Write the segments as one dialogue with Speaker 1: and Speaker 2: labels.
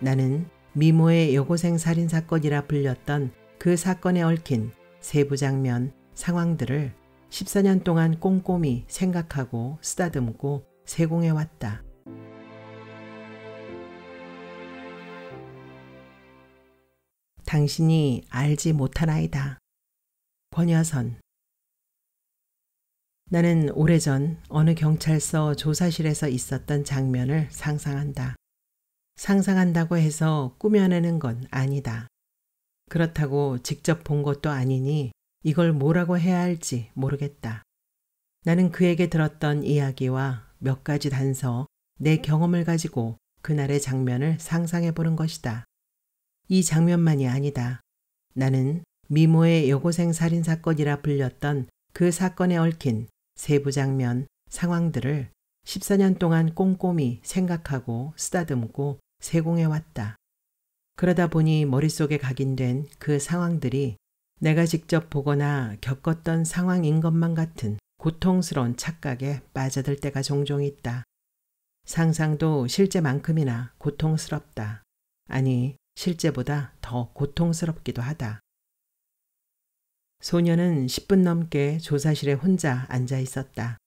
Speaker 1: 나는 미모의 여고생 살인 사건이라 불렸던 그 사건에 얽힌 세부 장면, 상황들을 14년 동안 꼼꼼히 생각하고 쓰다듬고 세공해 왔다. 당신이 알지 못하나이다. 권여선 나는 오래전 어느 경찰서 조사실에서 있었던 장면을 상상한다. 상상한다고 해서 꾸며내는 건 아니다. 그렇다고 직접 본 것도 아니니 이걸 뭐라고 해야 할지 모르겠다. 나는 그에게 들었던 이야기와 몇 가지 단서, 내 경험을 가지고 그날의 장면을 상상해 보는 것이다. 이 장면만이 아니다. 나는 미모의 여고생 살인 사건이라 불렸던 그 사건에 얽힌 세부 장면, 상황들을 14년 동안 꼼꼼히 생각하고 쓰다듬고 세공해 왔다. 그러다 보니 머릿속에 각인된 그 상황들이 내가 직접 보거나 겪었던 상황인 것만 같은 고통스러운 착각에 빠져들 때가 종종 있다. 상상도 실제만큼이나 고통스럽다. 아니, 실제보다 더 고통스럽기도 하다. 소녀는 10분 넘게 조사실에 혼자 앉아 있었다.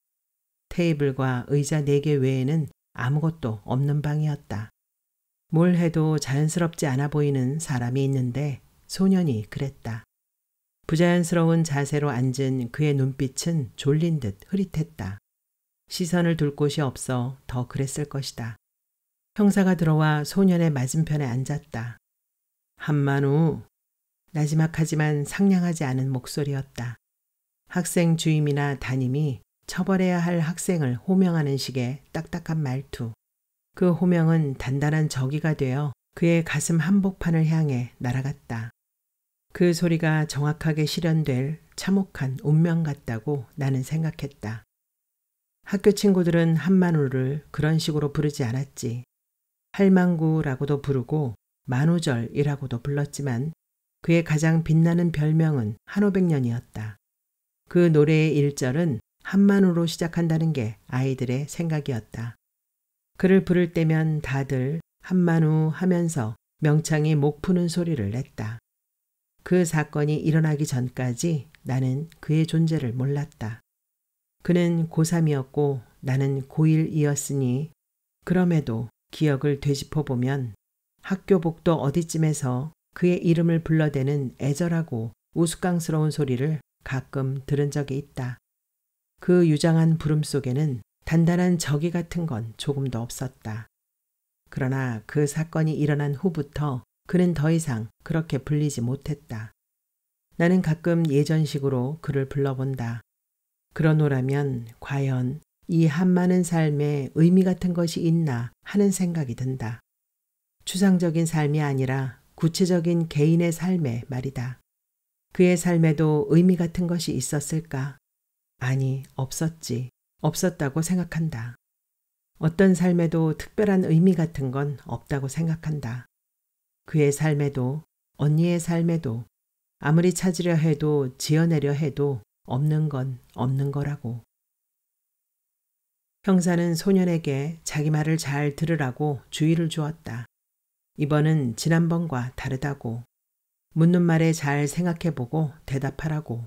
Speaker 1: 테이블과 의자 4개 외에는 아무것도 없는 방이었다. 뭘 해도 자연스럽지 않아 보이는 사람이 있는데 소년이 그랬다. 부자연스러운 자세로 앉은 그의 눈빛은 졸린 듯 흐릿했다. 시선을 둘 곳이 없어 더 그랬을 것이다. 형사가 들어와 소년의 맞은편에 앉았다. 한만우. 나지막하지만 상냥하지 않은 목소리였다. 학생 주임이나 담임이 처벌해야 할 학생을 호명하는 식의 딱딱한 말투. 그 호명은 단단한 저기가 되어 그의 가슴 한복판을 향해 날아갔다. 그 소리가 정확하게 실현될 참혹한 운명 같다고 나는 생각했다. 학교 친구들은 한만우를 그런 식으로 부르지 않았지. 할망구라고도 부르고 만우절이라고도 불렀지만 그의 가장 빛나는 별명은 한오백년이었다. 그 노래의 1절은 한만우로 시작한다는 게 아이들의 생각이었다. 그를 부를 때면 다들 한만우 하면서 명창이 목 푸는 소리를 냈다. 그 사건이 일어나기 전까지 나는 그의 존재를 몰랐다. 그는 고3이었고 나는 고1이었으니 그럼에도 기억을 되짚어 보면 학교 복도 어디쯤에서 그의 이름을 불러대는 애절하고 우스꽝스러운 소리를 가끔 들은 적이 있다. 그 유장한 부름 속에는 단단한 적이 같은 건 조금도 없었다. 그러나 그 사건이 일어난 후부터 그는 더 이상 그렇게 불리지 못했다. 나는 가끔 예전식으로 그를 불러본다. 그러노라면 과연 이 한 많은 삶에 의미 같은 것이 있나 하는 생각이 든다. 추상적인 삶이 아니라 구체적인 개인의 삶에 말이다. 그의 삶에도 의미 같은 것이 있었을까? 아니, 없었지. 없었다고 생각한다. 어떤 삶에도 특별한 의미 같은 건 없다고 생각한다. 그의 삶에도 언니의 삶에도 아무리 찾으려 해도 지어내려 해도 없는 건 없는 거라고. 형사는 소년에게 자기 말을 잘 들으라고 주의를 주었다. 이번은 지난번과 다르다고. 묻는 말에 잘 생각해보고 대답하라고.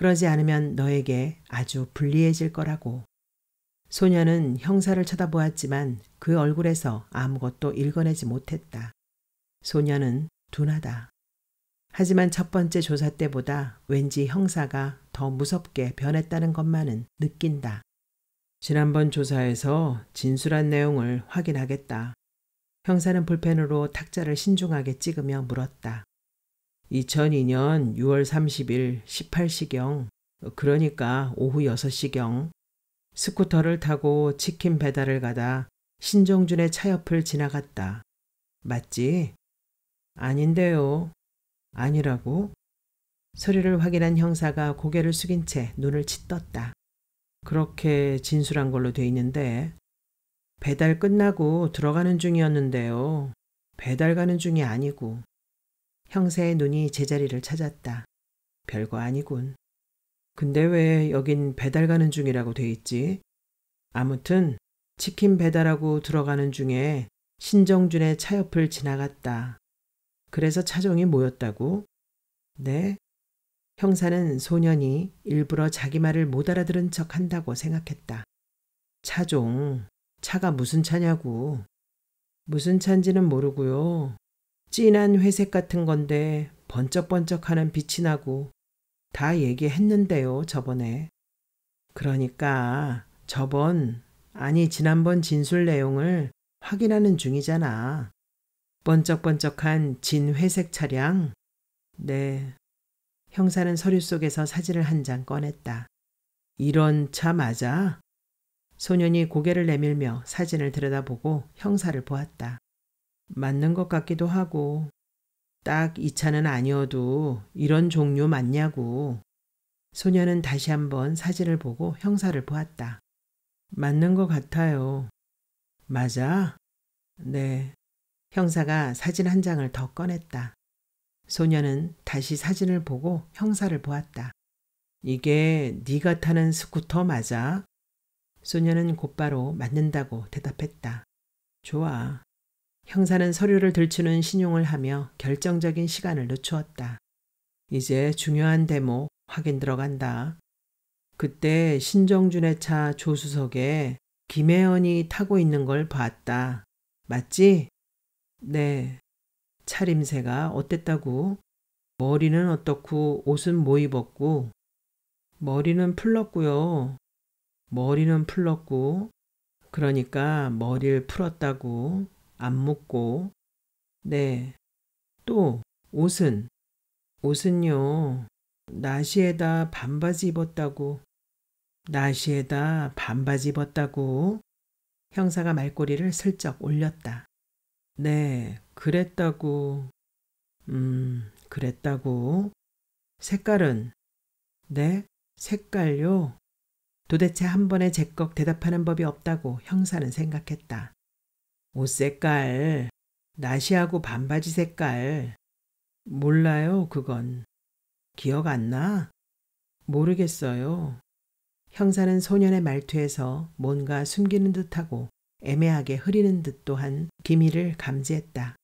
Speaker 1: 그러지 않으면 너에게 아주 불리해질 거라고. 소녀는 형사를 쳐다보았지만 그 얼굴에서 아무것도 읽어내지 못했다. 소녀는 둔하다. 하지만 첫 번째 조사 때보다 왠지 형사가 더 무섭게 변했다는 것만은 느낀다. 지난번 조사에서 진술한 내용을 확인하겠다. 형사는 볼펜으로 탁자를 신중하게 찍으며 물었다. 2002년 6월 30일 18시경, 그러니까 오후 6시경, 스쿠터를 타고 치킨 배달을 가다 신정준의 차 옆을 지나갔다. 맞지? 아닌데요. 아니라고? 소리를 확인한 형사가 고개를 숙인 채 눈을 치떴다. 그렇게 진술한 걸로 돼 있는데 배달 끝나고 들어가는 중이었는데요. 배달 가는 중이 아니고 형사의 눈이 제자리를 찾았다. 별거 아니군. 근데 왜 여긴 배달 가는 중이라고 돼 있지? 아무튼 치킨 배달하고 들어가는 중에 신정준의 차 옆을 지나갔다. 그래서 차종이 뭐였다고? 네. 형사는 소년이 일부러 자기 말을 못 알아들은 척 한다고 생각했다. 차종, 차가 무슨 차냐고. 무슨 차인지는 모르고요. 진한 회색 같은 건데 번쩍번쩍하는 빛이 나고 다 얘기했는데요, 저번에. 그러니까 저번, 아니 지난번 진술 내용을 확인하는 중이잖아. 번쩍번쩍한 진회색 차량? 네. 형사는 서류 속에서 사진을 한 장 꺼냈다. 이런 차 맞아? 소년이 고개를 내밀며 사진을 들여다보고 형사를 보았다. 맞는 것 같기도 하고, 딱 이 차는 아니어도 이런 종류 맞냐고. 소년은 다시 한번 사진을 보고 형사를 보았다. 맞는 것 같아요. 맞아? 네. 형사가 사진 한 장을 더 꺼냈다. 소녀는 다시 사진을 보고 형사를 보았다. 이게 네가 타는 스쿠터 맞아? 소녀는 곧바로 맞는다고 대답했다. 좋아. 형사는 서류를 들추는 신용을 하며 결정적인 시간을 늦추었다. 이제 중요한 대목 확인 들어간다. 그때 신정준의 차 조수석에 김혜연이 타고 있는 걸 봤다. 맞지? 네. 차림새가 어땠다고? 머리는 어떻고 옷은 뭐 입었고? 머리는 풀렀고요. 머리는 풀렀고 그러니까 머리를 풀었다고 안 묶고 네. 또 옷은 옷은요. 나시에다 반바지 입었다고 나시에다 반바지 입었다고 형사가 말꼬리를 슬쩍 올렸다. 네, 그랬다고. 음, 그랬다고. 색깔은? 네, 색깔요? 도대체 한 번에 제꺽 대답하는 법이 없다고 형사는 생각했다. 옷 색깔, 나시하고 반바지 색깔. 몰라요, 그건. 기억 안 나? 모르겠어요. 형사는 소년의 말투에서 뭔가 숨기는 듯하고 애매하게 흐리는 듯 또한 기미를 감지했다.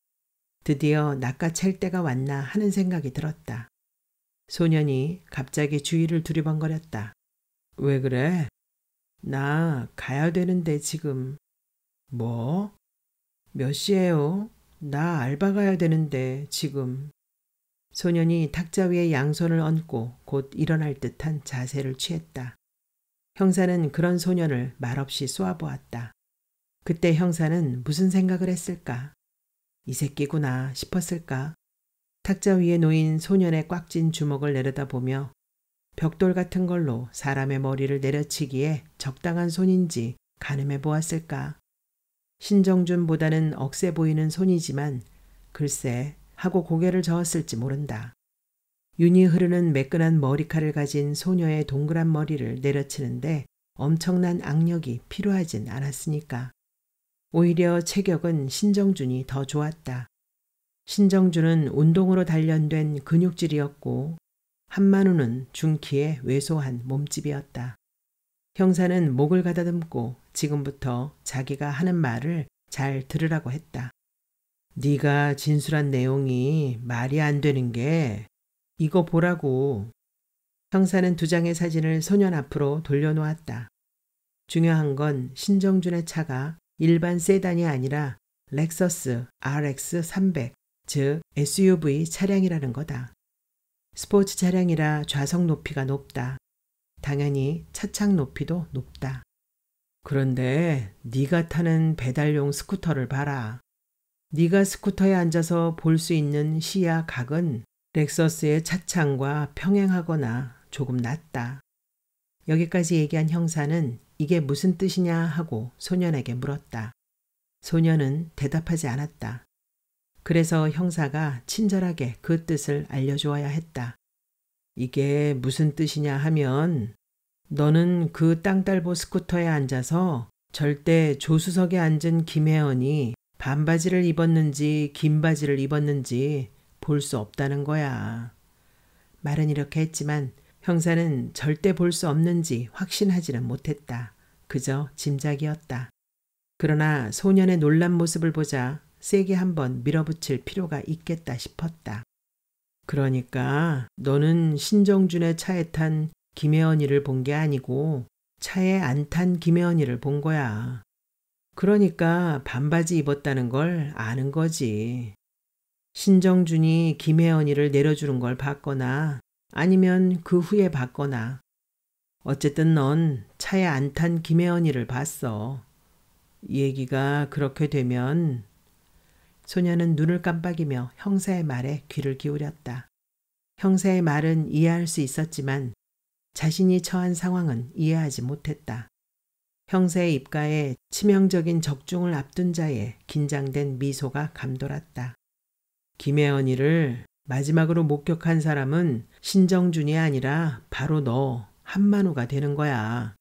Speaker 1: 드디어 낚아챌 때가 왔나 하는 생각이 들었다. 소년이 갑자기 주위를 두리번거렸다. 왜 그래? 나 가야 되는데 지금. 뭐? 몇 시에요? 나 알바 가야 되는데 지금. 소년이 탁자 위에 양손을 얹고 곧 일어날 듯한 자세를 취했다. 형사는 그런 소년을 말없이 쏘아보았다. 그때 형사는 무슨 생각을 했을까? 이 새끼구나 싶었을까? 탁자 위에 놓인 소년의 꽉 찐 주먹을 내려다보며 벽돌 같은 걸로 사람의 머리를 내려치기에 적당한 손인지 가늠해 보았을까? 신정준보다는 억세 보이는 손이지만 글쎄 하고 고개를 저었을지 모른다. 윤이 흐르는 매끈한 머리칼을 가진 소녀의 동그란 머리를 내려치는데 엄청난 악력이 필요하진 않았으니까. 오히려 체격은 신정준이 더 좋았다. 신정준은 운동으로 단련된 근육질이었고 한만우는 중키의 왜소한 몸집이었다. 형사는 목을 가다듬고 지금부터 자기가 하는 말을 잘 들으라고 했다. 네가 진술한 내용이 말이 안 되는 게 이거 보라고. 형사는 두 장의 사진을 소년 앞으로 돌려놓았다. 중요한 건 신정준의 차가 일반 세단이 아니라 렉서스 RX 300, 즉 SUV 차량이라는 거다. 스포츠 차량이라 좌석 높이가 높다. 당연히 차창 높이도 높다. 그런데 네가 타는 배달용 스쿠터를 봐라. 네가 스쿠터에 앉아서 볼 수 있는 시야 각은 렉서스의 차창과 평행하거나 조금 낮다. 여기까지 얘기한 형사는 이게 무슨 뜻이냐 하고 소년에게 물었다. 소년은 대답하지 않았다. 그래서 형사가 친절하게 그 뜻을 알려주어야 했다. 이게 무슨 뜻이냐 하면 너는 그 땅딸보 스쿠터에 앉아서 절대 조수석에 앉은 김혜원이 반바지를 입었는지 긴 바지를 입었는지 볼 수 없다는 거야. 말은 이렇게 했지만 형사는 절대 볼 수 없는지 확신하지는 못했다. 그저 짐작이었다. 그러나 소년의 놀란 모습을 보자 세게 한번 밀어붙일 필요가 있겠다 싶었다. 그러니까 너는 신정준의 차에 탄 김혜원이를 본 게 아니고 차에 안 탄 김혜원이를 본 거야. 그러니까 반바지 입었다는 걸 아는 거지. 신정준이 김혜원이를 내려주는 걸 봤거나 아니면 그 후에 봤거나 어쨌든 넌 차에 안 탄 김혜원이를 봤어. 얘기가 그렇게 되면 소녀는 눈을 깜빡이며 형사의 말에 귀를 기울였다. 형사의 말은 이해할 수 있었지만 자신이 처한 상황은 이해하지 못했다. 형사의 입가에 치명적인 적중을 앞둔 자의 긴장된 미소가 감돌았다. 김혜원이를 마지막으로 목격한 사람은 신정준이 아니라 바로 너 한만우가 되는 거야.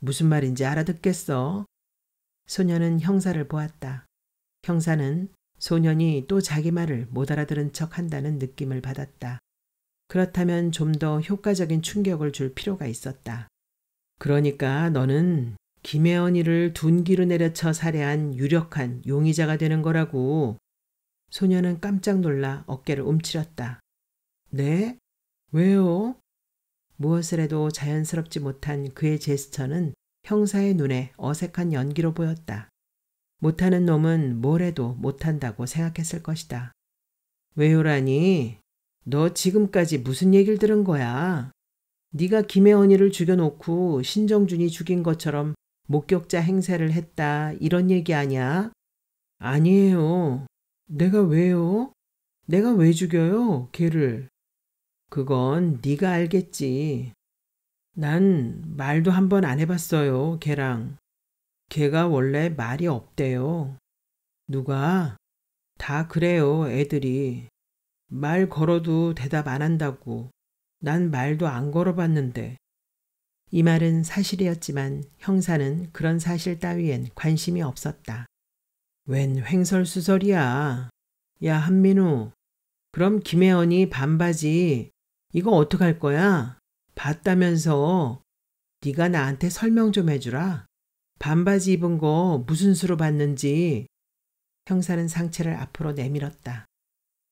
Speaker 1: 무슨 말인지 알아듣겠어? 소녀는 형사를 보았다. 형사는 소년이 또 자기 말을 못 알아들은 척 한다는 느낌을 받았다. 그렇다면 좀 더 효과적인 충격을 줄 필요가 있었다. 그러니까 너는 김혜원이를 둔기로 내려쳐 살해한 유력한 용의자가 되는 거라고. 소녀는 깜짝 놀라 어깨를 움츠렸다. 네? 왜요? 무엇을 해도 자연스럽지 못한 그의 제스처는 형사의 눈에 어색한 연기로 보였다. 못하는 놈은 뭘 해도 못한다고 생각했을 것이다. 왜요라니? 너 지금까지 무슨 얘기를 들은 거야? 네가 김혜원이를 죽여놓고 신정준이 죽인 것처럼 목격자 행세를 했다 이런 얘기 아니야? 아니에요. 내가 왜요? 내가 왜 죽여요? 걔를. 그건 네가 알겠지. 난 말도 한 번 안 해봤어요, 걔랑. 걔가 원래 말이 없대요. 누가? 다 그래요, 애들이. 말 걸어도 대답 안 한다고. 난 말도 안 걸어봤는데. 이 말은 사실이었지만 형사는 그런 사실 따위엔 관심이 없었다. 웬 횡설수설이야. 야, 한민우. 그럼 김혜원이 반바지 이거 어떡할 거야? 봤다면서 네가 나한테 설명 좀 해주라. 반바지 입은 거 무슨 수로 봤는지 형사는 상체를 앞으로 내밀었다.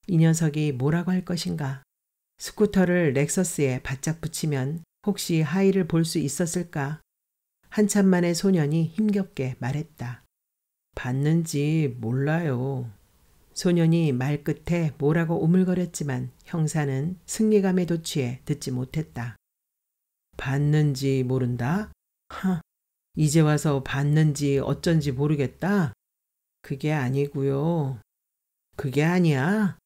Speaker 1: 이 녀석이 뭐라고 할 것인가? 스쿠터를 렉서스에 바짝 붙이면 혹시 하이를 볼 수 있었을까? 한참 만에 소년이 힘겹게 말했다. 봤는지 몰라요. 소년이 말 끝에 뭐라고 우물거렸지만 형사는 승리감에 도취해 듣지 못했다. 봤는지 모른다? 하, 이제 와서 봤는지 어쩐지 모르겠다. 그게 아니고요. 그게 아니야.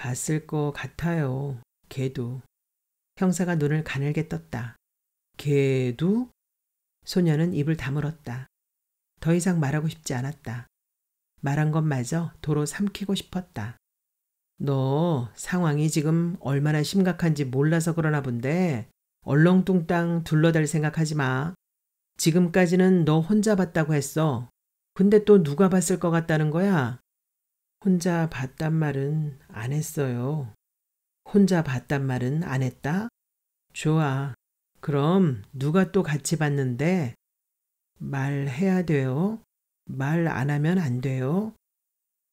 Speaker 1: 봤을 것 같아요. 걔도. 형사가 눈을 가늘게 떴다. 걔도? 소녀는 입을 다물었다. 더 이상 말하고 싶지 않았다. 말한 것마저 도로 삼키고 싶었다. 너 상황이 지금 얼마나 심각한지 몰라서 그러나 본데 얼렁뚱땅 둘러댈 생각하지 마. 지금까지는 너 혼자 봤다고 했어. 근데 또 누가 봤을 것 같다는 거야? 혼자 봤단 말은 안 했어요. 혼자 봤단 말은 안 했다? 좋아. 그럼 누가 또 같이 봤는데? 말해야 돼요. 말 안 하면 안 돼요.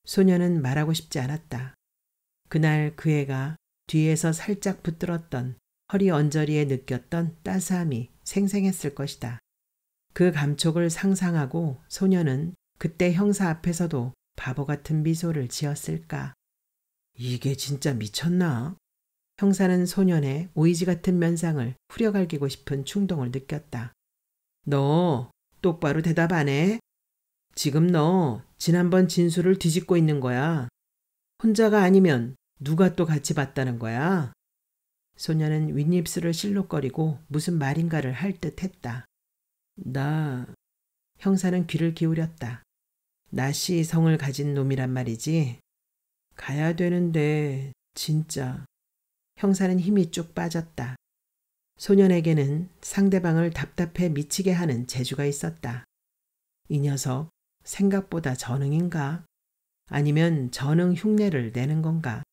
Speaker 1: 소녀는 말하고 싶지 않았다. 그날 그 애가 뒤에서 살짝 붙들었던 허리 언저리에 느꼈던 따스함이 생생했을 것이다. 그 감촉을 상상하고 소녀는 그때 형사 앞에서도 바보 같은 미소를 지었을까. 이게 진짜 미쳤나? 형사는 소년의 오이지 같은 면상을 후려갈기고 싶은 충동을 느꼈다. 너 똑바로 대답 안 해? 지금 너 지난번 진술을 뒤집고 있는 거야. 혼자가 아니면 누가 또 같이 봤다는 거야? 소녀는 윗입술을 실룩거리고 무슨 말인가를 할 듯 했다. 나 형사는 귀를 기울였다. 나씨 성을 가진 놈이란 말이지. 가야 되는데 진짜. 형사는 힘이 쭉 빠졌다. 소년에게는 상대방을 답답해 미치게 하는 재주가 있었다. 이 녀석 생각보다 전능인가? 아니면 전능 흉내를 내는 건가?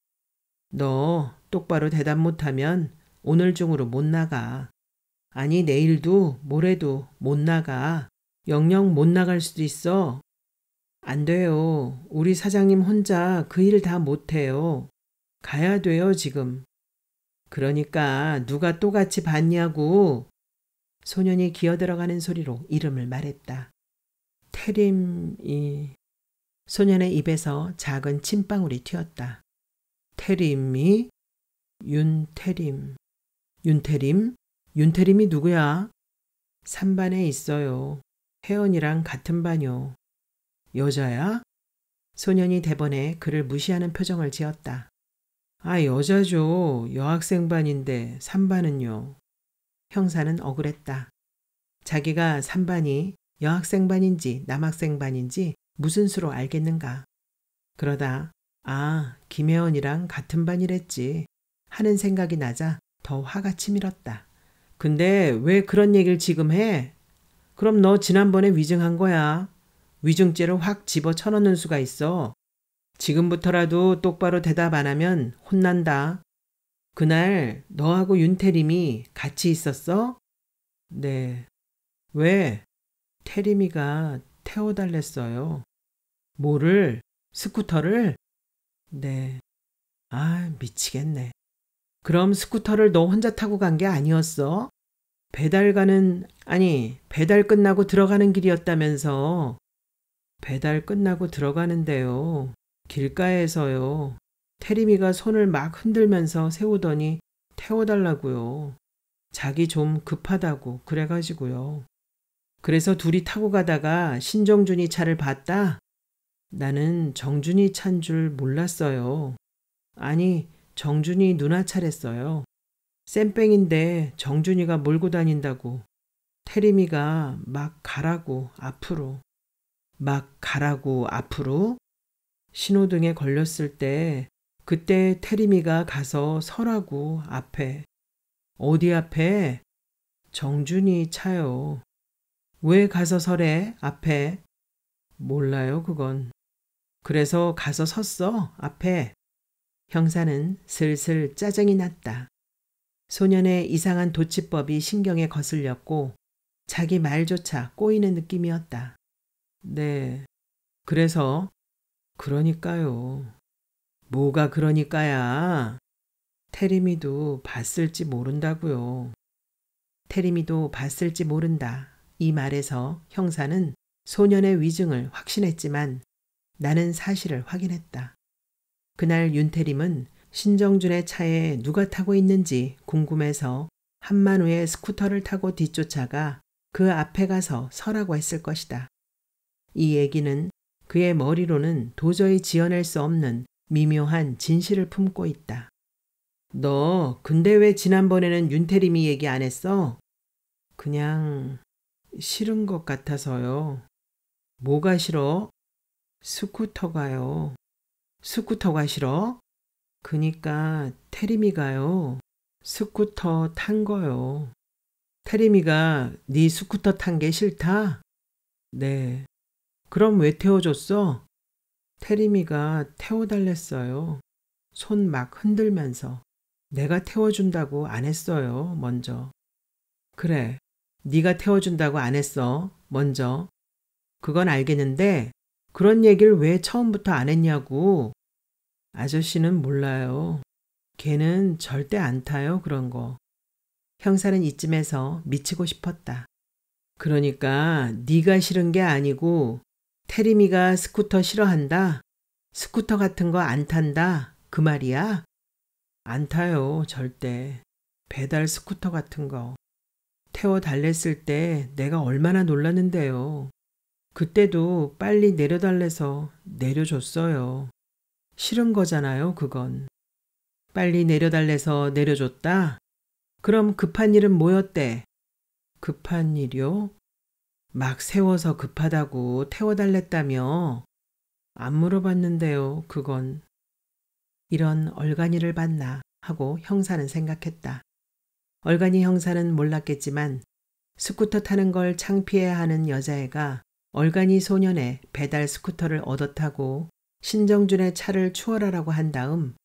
Speaker 1: 너 똑바로 대답 못하면 오늘 중으로 못 나가. 아니 내일도 모레도 못 나가. 영영 못 나갈 수도 있어. 안 돼요. 우리 사장님 혼자 그 일 다 못해요. 가야 돼요, 지금. 그러니까 누가 또 같이 봤냐고. 소년이 기어 들어가는 소리로 이름을 말했다. 태림이 소년의 입에서 작은 침방울이 튀었다. 태림이 윤태림 윤태림 윤태림이 누구야? 3반에 있어요. 혜원이랑 같은 반요. 여자야? 소년이 대번에 그를 무시하는 표정을 지었다. 아, 여자죠. 여학생반인데 3반은요. 형사는 억울했다. 자기가 3반이 여학생반인지 남학생반인지 무슨 수로 알겠는가. 그러다 아 김혜원이랑 같은 반이랬지 하는 생각이 나자 더 화가 치밀었다. 근데 왜 그런 얘기를 지금 해? 그럼 너 지난번에 위증한 거야. 위증죄를 확 집어 쳐넣는 수가 있어. 지금부터라도 똑바로 대답 안 하면 혼난다. 그날 너하고 윤태림이 같이 있었어? 네. 왜? 태림이가 태워달랬어요. 뭐를? 스쿠터를? 네. 아, 미치겠네. 그럼 스쿠터를 너 혼자 타고 간 게 아니었어? 배달 가는, 아니, 배달 끝나고 들어가는 길이었다면서. 배달 끝나고 들어가는데요. 길가에서요. 태림이가 손을 막 흔들면서 세우더니 태워달라고요. 자기 좀 급하다고 그래가지고요. 그래서 둘이 타고 가다가 신정준이 차를 봤다? 나는 정준이 찬 줄 몰랐어요. 아니, 정준이 누나 차랬어요. 쌤뺑인데 정준이가 몰고 다닌다고. 태림이가 막 가라고 앞으로. 막 가라고 앞으로? 신호등에 걸렸을 때 그때 태림이가 가서 서라고 앞에. 어디 앞에? 정준이 차요. 왜 가서 서래? 앞에. 몰라요, 그건. 그래서 가서 섰어, 앞에. 형사는 슬슬 짜증이 났다. 소년의 이상한 도치법이 신경에 거슬렸고 자기 말조차 꼬이는 느낌이었다. 네. 그래서 그러니까요. 뭐가 그러니까야. 테리미도 봤을지 모른다고요. 테리미도 봤을지 모른다. 이 말에서 형사는 소년의 위증을 확신했지만 나는 사실을 확인했다. 그날 윤태림은 신정준의 차에 누가 타고 있는지 궁금해서 한만우의 스쿠터를 타고 뒤쫓아가 그 앞에 가서 서라고 했을 것이다. 이 얘기는 그의 머리로는 도저히 지어낼 수 없는 미묘한 진실을 품고 있다. 너 근데 왜 지난번에는 윤태림이 얘기 안 했어? 그냥 싫은 것 같아서요. 뭐가 싫어? 스쿠터가요. 스쿠터가 싫어? 그니까 태림이가요. 스쿠터 탄 거요. 태림이가 네 스쿠터 탄 게 싫다? 네. 그럼 왜 태워줬어? 태림이가 태워달랬어요. 손 막 흔들면서. 내가 태워준다고 안 했어요, 먼저. 그래, 네가 태워준다고 안 했어, 먼저. 그건 알겠는데 그런 얘기를 왜 처음부터 안 했냐고. 아저씨는 몰라요. 걔는 절대 안 타요, 그런 거. 형사는 이쯤에서 미치고 싶었다. 그러니까 네가 싫은 게 아니고 태림이가 스쿠터 싫어한다. 스쿠터 같은 거 안 탄다. 그 말이야? 안 타요, 절대. 배달 스쿠터 같은 거. 태워 달랬을 때 내가 얼마나 놀랐는데요. 그때도 빨리 내려달래서 내려줬어요. 싫은 거잖아요, 그건. 빨리 내려달래서 내려줬다? 그럼 급한 일은 뭐였대? 급한 일이요? 막 세워서 급하다고 태워달랬다며? 안 물어봤는데요, 그건. 이런 얼간이를 봤나 하고 형사는 생각했다. 얼간이 형사는 몰랐겠지만 스쿠터 타는 걸 창피해야 하는 여자애가 얼간이 소년의 배달 스쿠터를 얻어 타고 신정준의 차를 추월하라고 한 다음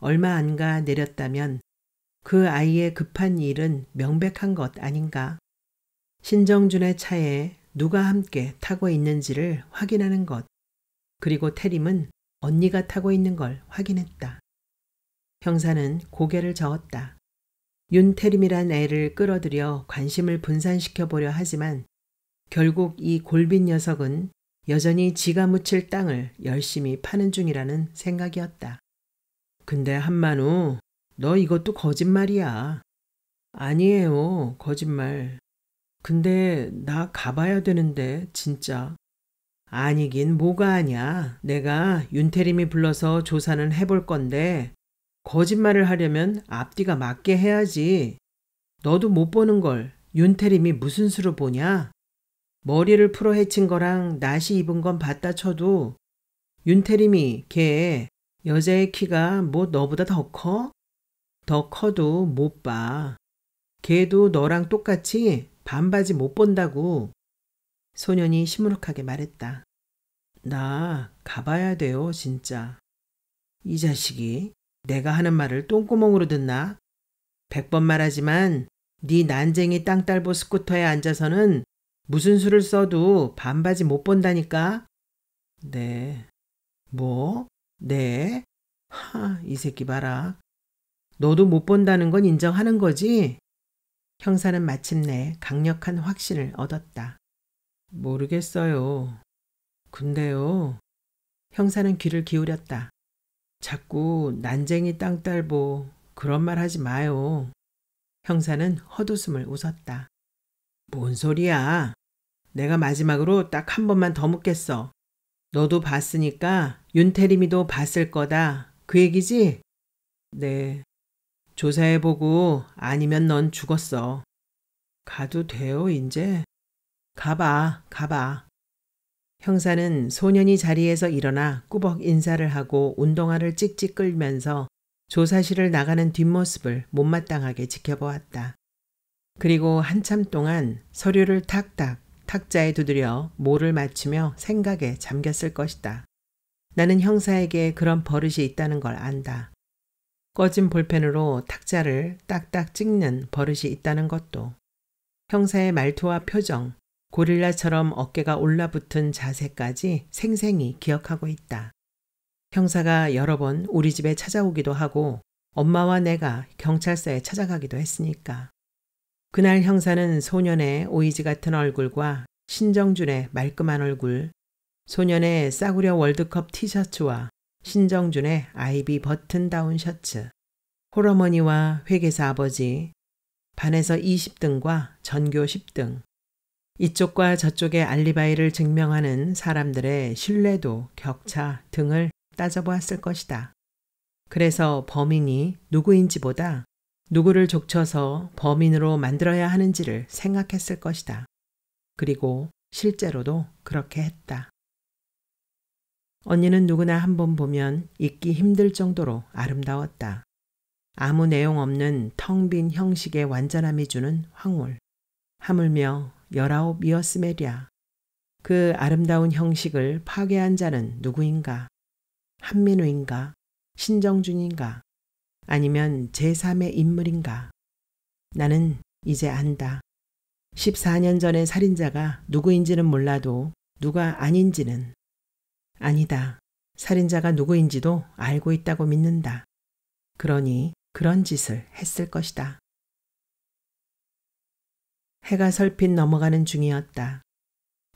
Speaker 1: 얼마 안 가 내렸다면 그 아이의 급한 일은 명백한 것 아닌가. 신정준의 차에 누가 함께 타고 있는지를 확인하는 것. 그리고 태림은 언니가 타고 있는 걸 확인했다. 형사는 고개를 저었다. 윤태림이란 애를 끌어들여 관심을 분산시켜 보려 하지만 결국 이 골빈 녀석은 여전히 지가 묻힐 땅을 열심히 파는 중이라는 생각이었다. 근데 한만우, 너 이것도 거짓말이야. 아니에요, 거짓말. 근데 나 가봐야 되는데, 진짜. 아니긴 뭐가 아냐. 내가 윤태림이 불러서 조사는 해볼 건데, 거짓말을 하려면 앞뒤가 맞게 해야지. 너도 못 보는 걸 윤태림이 무슨 수로 보냐? 머리를 풀어 헤친 거랑 나시 입은 건 봤다 쳐도 윤태림이 걔 여자의 키가 뭐 너보다 더 커? 더 커도 못 봐. 걔도 너랑 똑같이 반바지 못 본다고. 소년이 시무룩하게 말했다. 나 가봐야 돼요, 진짜. 이 자식이 내가 하는 말을 똥구멍으로 듣나? 백 번 말하지만 네 난쟁이 땅딸보 스쿠터에 앉아서는 무슨 수를 써도 반바지 못 본다니까? 네. 뭐? 네? 하, 이 새끼 봐라. 너도 못 본다는 건 인정하는 거지? 형사는 마침내 강력한 확신을 얻었다. 모르겠어요. 근데요. 형사는 귀를 기울였다. 자꾸 난쟁이 땅딸보 그런 말 하지 마요. 형사는 헛웃음을 웃었다. 뭔 소리야. 내가 마지막으로 딱 한 번만 더 묻겠어. 너도 봤으니까 윤태림이도 봤을 거다. 그 얘기지? 네. 조사해보고 아니면 넌 죽었어. 가도 돼요, 이제? 가봐, 가봐. 형사는 소년이 자리에서 일어나 꾸벅 인사를 하고 운동화를 찍찍 끌면서 조사실을 나가는 뒷모습을 못마땅하게 지켜보았다. 그리고 한참 동안 서류를 탁탁 탁자에 두드려 모를 맞추며 생각에 잠겼을 것이다. 나는 형사에게 그런 버릇이 있다는 걸 안다. 꺼진 볼펜으로 탁자를 딱딱 찍는 버릇이 있다는 것도. 형사의 말투와 표정, 고릴라처럼 어깨가 올라붙은 자세까지 생생히 기억하고 있다. 형사가 여러 번 우리 집에 찾아오기도 하고 엄마와 내가 경찰서에 찾아가기도 했으니까. 그날 형사는 소년의 오이지 같은 얼굴과 신정준의 말끔한 얼굴, 소년의 싸구려 월드컵 티셔츠와 신정준의 아이비 버튼 다운 셔츠, 홀어머니와 회계사 아버지, 반에서 20등과 전교 10등, 이쪽과 저쪽의 알리바이를 증명하는 사람들의 신뢰도, 격차 등을 따져보았을 것이다. 그래서 범인이 누구인지보다 누구를 족쳐서 범인으로 만들어야 하는지를 생각했을 것이다. 그리고 실제로도 그렇게 했다. 언니는 누구나 한 번 보면 잊기 힘들 정도로 아름다웠다. 아무 내용 없는 텅 빈 형식의 완전함이 주는 황홀. 하물며 열아홉이었음에랴. 그 아름다운 형식을 파괴한 자는 누구인가? 한민우인가? 신정준인가? 아니면 제3의 인물인가? 나는 이제 안다. 14년 전의 살인자가 누구인지는 몰라도 누가 아닌지는 아니다. 살인자가 누구인지도 알고 있다고 믿는다. 그러니 그런 짓을 했을 것이다. 해가 설핏 넘어가는 중이었다.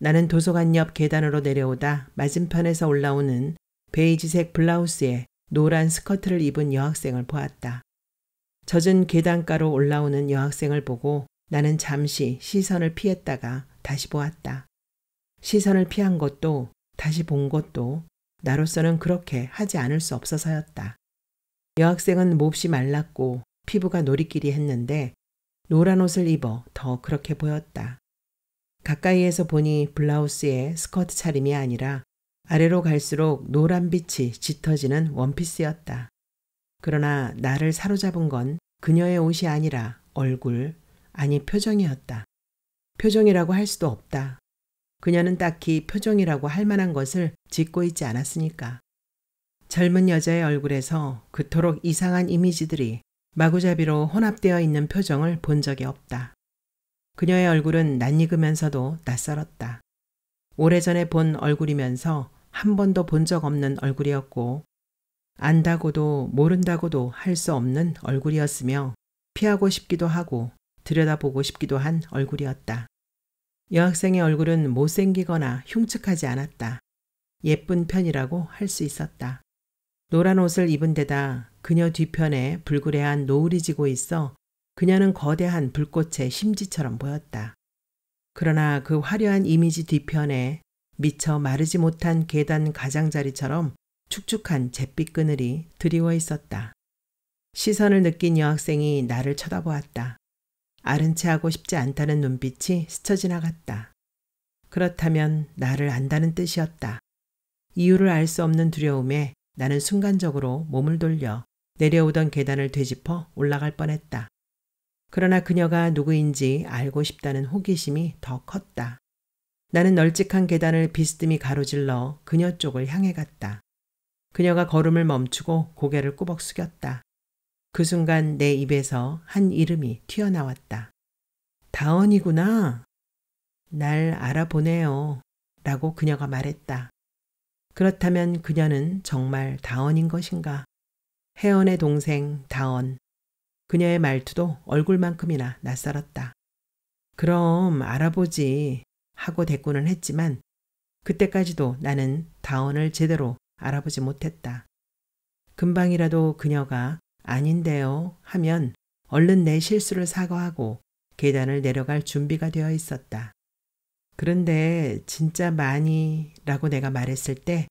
Speaker 1: 나는 도서관 옆 계단으로 내려오다 맞은편에서 올라오는 베이지색 블라우스에 노란 스커트를 입은 여학생을 보았다. 젖은 계단가로 올라오는 여학생을 보고 나는 잠시 시선을 피했다가 다시 보았다. 시선을 피한 것도 다시 본 것도 나로서는 그렇게 하지 않을 수 없어서였다. 여학생은 몹시 말랐고 피부가 노리끼리 했는데 노란 옷을 입어 더 그렇게 보였다. 가까이에서 보니 블라우스에 스커트 차림이 아니라 아래로 갈수록 노란 빛이 짙어지는 원피스였다. 그러나 나를 사로잡은 건 그녀의 옷이 아니라 얼굴, 아니 표정이었다. 표정이라고 할 수도 없다. 그녀는 딱히 표정이라고 할 만한 것을 짓고 있지 않았으니까. 젊은 여자의 얼굴에서 그토록 이상한 이미지들이 마구잡이로 혼합되어 있는 표정을 본 적이 없다. 그녀의 얼굴은 낯익으면서도 낯설었다. 오래전에 본 얼굴이면서 한 번도 본 적 없는 얼굴이었고 안다고도 모른다고도 할 수 없는 얼굴이었으며 피하고 싶기도 하고 들여다보고 싶기도 한 얼굴이었다. 여학생의 얼굴은 못생기거나 흉측하지 않았다. 예쁜 편이라고 할 수 있었다. 노란 옷을 입은 데다 그녀 뒤편에 불그레한 노을이 지고 있어 그녀는 거대한 불꽃의 심지처럼 보였다. 그러나 그 화려한 이미지 뒤편에 미처 마르지 못한 계단 가장자리처럼 축축한 잿빛 그늘이 드리워 있었다. 시선을 느낀 여학생이 나를 쳐다보았다. 아른 채 하고 싶지 않다는 눈빛이 스쳐 지나갔다. 그렇다면 나를 안다는 뜻이었다. 이유를 알 수 없는 두려움에 나는 순간적으로 몸을 돌려 내려오던 계단을 되짚어 올라갈 뻔했다. 그러나 그녀가 누구인지 알고 싶다는 호기심이 더 컸다. 나는 널찍한 계단을 비스듬히 가로질러 그녀 쪽을 향해 갔다. 그녀가 걸음을 멈추고 고개를 꾸벅 숙였다. 그 순간 내 입에서 한 이름이 튀어나왔다. 다원이구나. 날 알아보네요. 라고 그녀가 말했다. 그렇다면 그녀는 정말 다원인 것인가? 혜원의 동생 다원. 그녀의 말투도 얼굴만큼이나 낯설었다. 그럼 알아보지 하고 대꾸는 했지만 그때까지도 나는 다원을 제대로 알아보지 못했다. 금방이라도 그녀가 아닌데요 하면 얼른 내 실수를 사과하고 계단을 내려갈 준비가 되어 있었다. 그런데 진짜 많이 라고 내가 말했을 때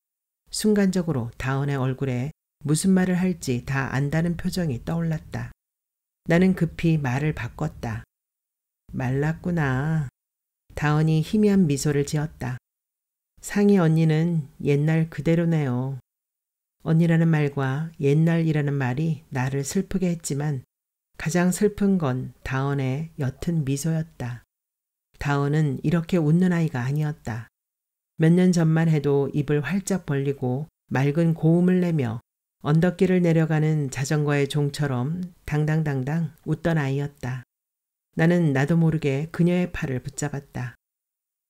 Speaker 1: 순간적으로 다원의 얼굴에 무슨 말을 할지 다 안다는 표정이 떠올랐다. 나는 급히 말을 바꿨다. 말랐구나. 다원이 희미한 미소를 지었다. 상희 언니는 옛날 그대로네요. 언니라는 말과 옛날이라는 말이 나를 슬프게 했지만 가장 슬픈 건 다원의 옅은 미소였다. 다원은 이렇게 웃는 아이가 아니었다. 몇 년 전만 해도 입을 활짝 벌리고 맑은 고음을 내며 언덕길을 내려가는 자전거의 종처럼 당당당당 웃던 아이였다. 나는 나도 모르게 그녀의 팔을 붙잡았다.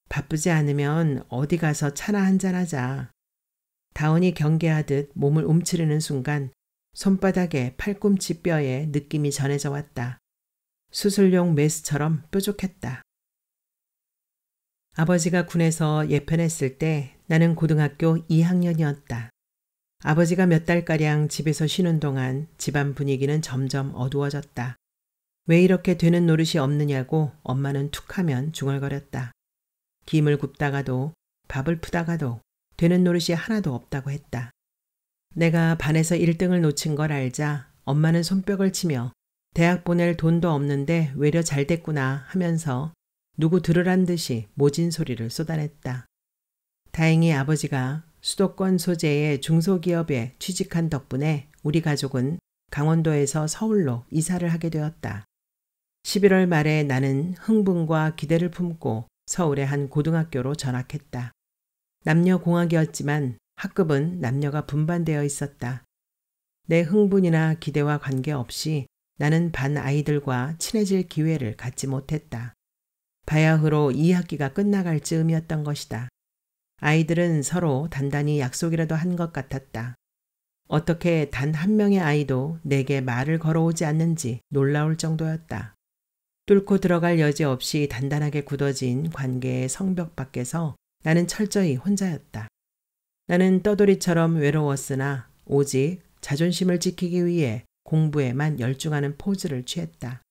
Speaker 1: 바쁘지 않으면 어디 가서 차나 한잔하자. 다운이 경계하듯 몸을 움츠리는 순간 손바닥에 팔꿈치 뼈에 느낌이 전해져 왔다. 수술용 메스처럼 뾰족했다. 아버지가 군에서 예편했을 때 나는 고등학교 2학년이었다. 아버지가 몇 달가량 집에서 쉬는 동안 집안 분위기는 점점 어두워졌다. 왜 이렇게 되는 노릇이 없느냐고 엄마는 툭 하면 중얼거렸다. 김을 굽다가도 밥을 푸다가도 되는 노릇이 하나도 없다고 했다. 내가 반에서 1등을 놓친 걸 알자 엄마는 손뼉을 치며 대학 보낼 돈도 없는데 외려 잘 됐구나 하면서 누구 들으란 듯이 모진 소리를 쏟아냈다. 다행히 아버지가 수도권 소재의 중소기업에 취직한 덕분에 우리 가족은 강원도에서 서울로 이사를 하게 되었다. 11월 말에 나는 흥분과 기대를 품고 서울의 한 고등학교로 전학했다. 남녀 공학이었지만 학급은 남녀가 분반되어 있었다. 내 흥분이나 기대와 관계없이 나는 반 아이들과 친해질 기회를 갖지 못했다. 바야흐로 2학기가 끝나갈 즈음이었던 것이다. 아이들은 서로 단단히 약속이라도 한 것 같았다. 어떻게 단 한 명의 아이도 내게 말을 걸어오지 않는지 놀라울 정도였다. 뚫고 들어갈 여지 없이 단단하게 굳어진 관계의 성벽 밖에서 나는 철저히 혼자였다. 나는 떠돌이처럼 외로웠으나 오직 자존심을 지키기 위해 공부에만 열중하는 포즈를 취했다.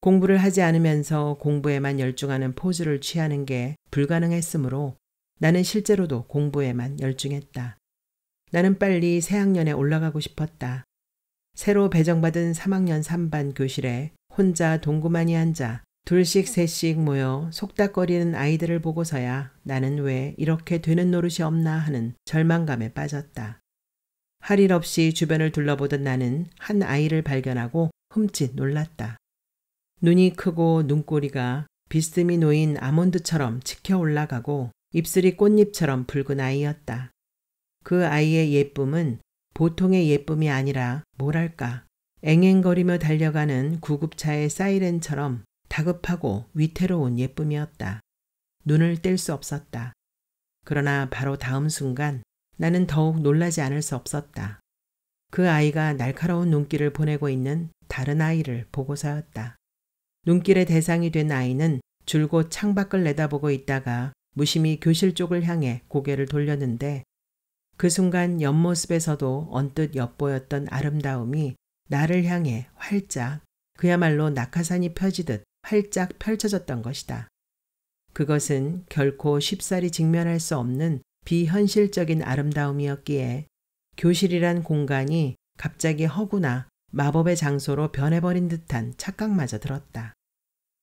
Speaker 1: 공부를 하지 않으면서 공부에만 열중하는 포즈를 취하는 게 불가능했으므로 나는 실제로도 공부에만 열중했다. 나는 빨리 새학년에 올라가고 싶었다. 새로 배정받은 3학년 3반 교실에 혼자 동구만이 앉아 둘씩 셋씩 모여 속닥거리는 아이들을 보고서야 나는 왜 이렇게 되는 노릇이 없나 하는 절망감에 빠졌다. 할 일 없이 주변을 둘러보던 나는 한 아이를 발견하고 흠칫 놀랐다. 눈이 크고 눈꼬리가 비스듬히 놓인 아몬드처럼 치켜 올라가고 입술이 꽃잎처럼 붉은 아이였다. 그 아이의 예쁨은 보통의 예쁨이 아니라 뭐랄까 앵앵거리며 달려가는 구급차의 사이렌처럼 다급하고 위태로운 예쁨이었다. 눈을 뗄 수 없었다. 그러나 바로 다음 순간 나는 더욱 놀라지 않을 수 없었다. 그 아이가 날카로운 눈길을 보내고 있는 다른 아이를 보고서였다. 눈길의 대상이 된 아이는 줄곧 창밖을 내다보고 있다가 무심히 교실 쪽을 향해 고개를 돌렸는데 그 순간 옆모습에서도 언뜻 엿보였던 아름다움이 나를 향해 활짝 그야말로 낙하산이 펴지듯 활짝 펼쳐졌던 것이다. 그것은 결코 쉽사리 직면할 수 없는 비현실적인 아름다움이었기에 교실이란 공간이 갑자기 허구나 마법의 장소로 변해버린 듯한 착각마저 들었다.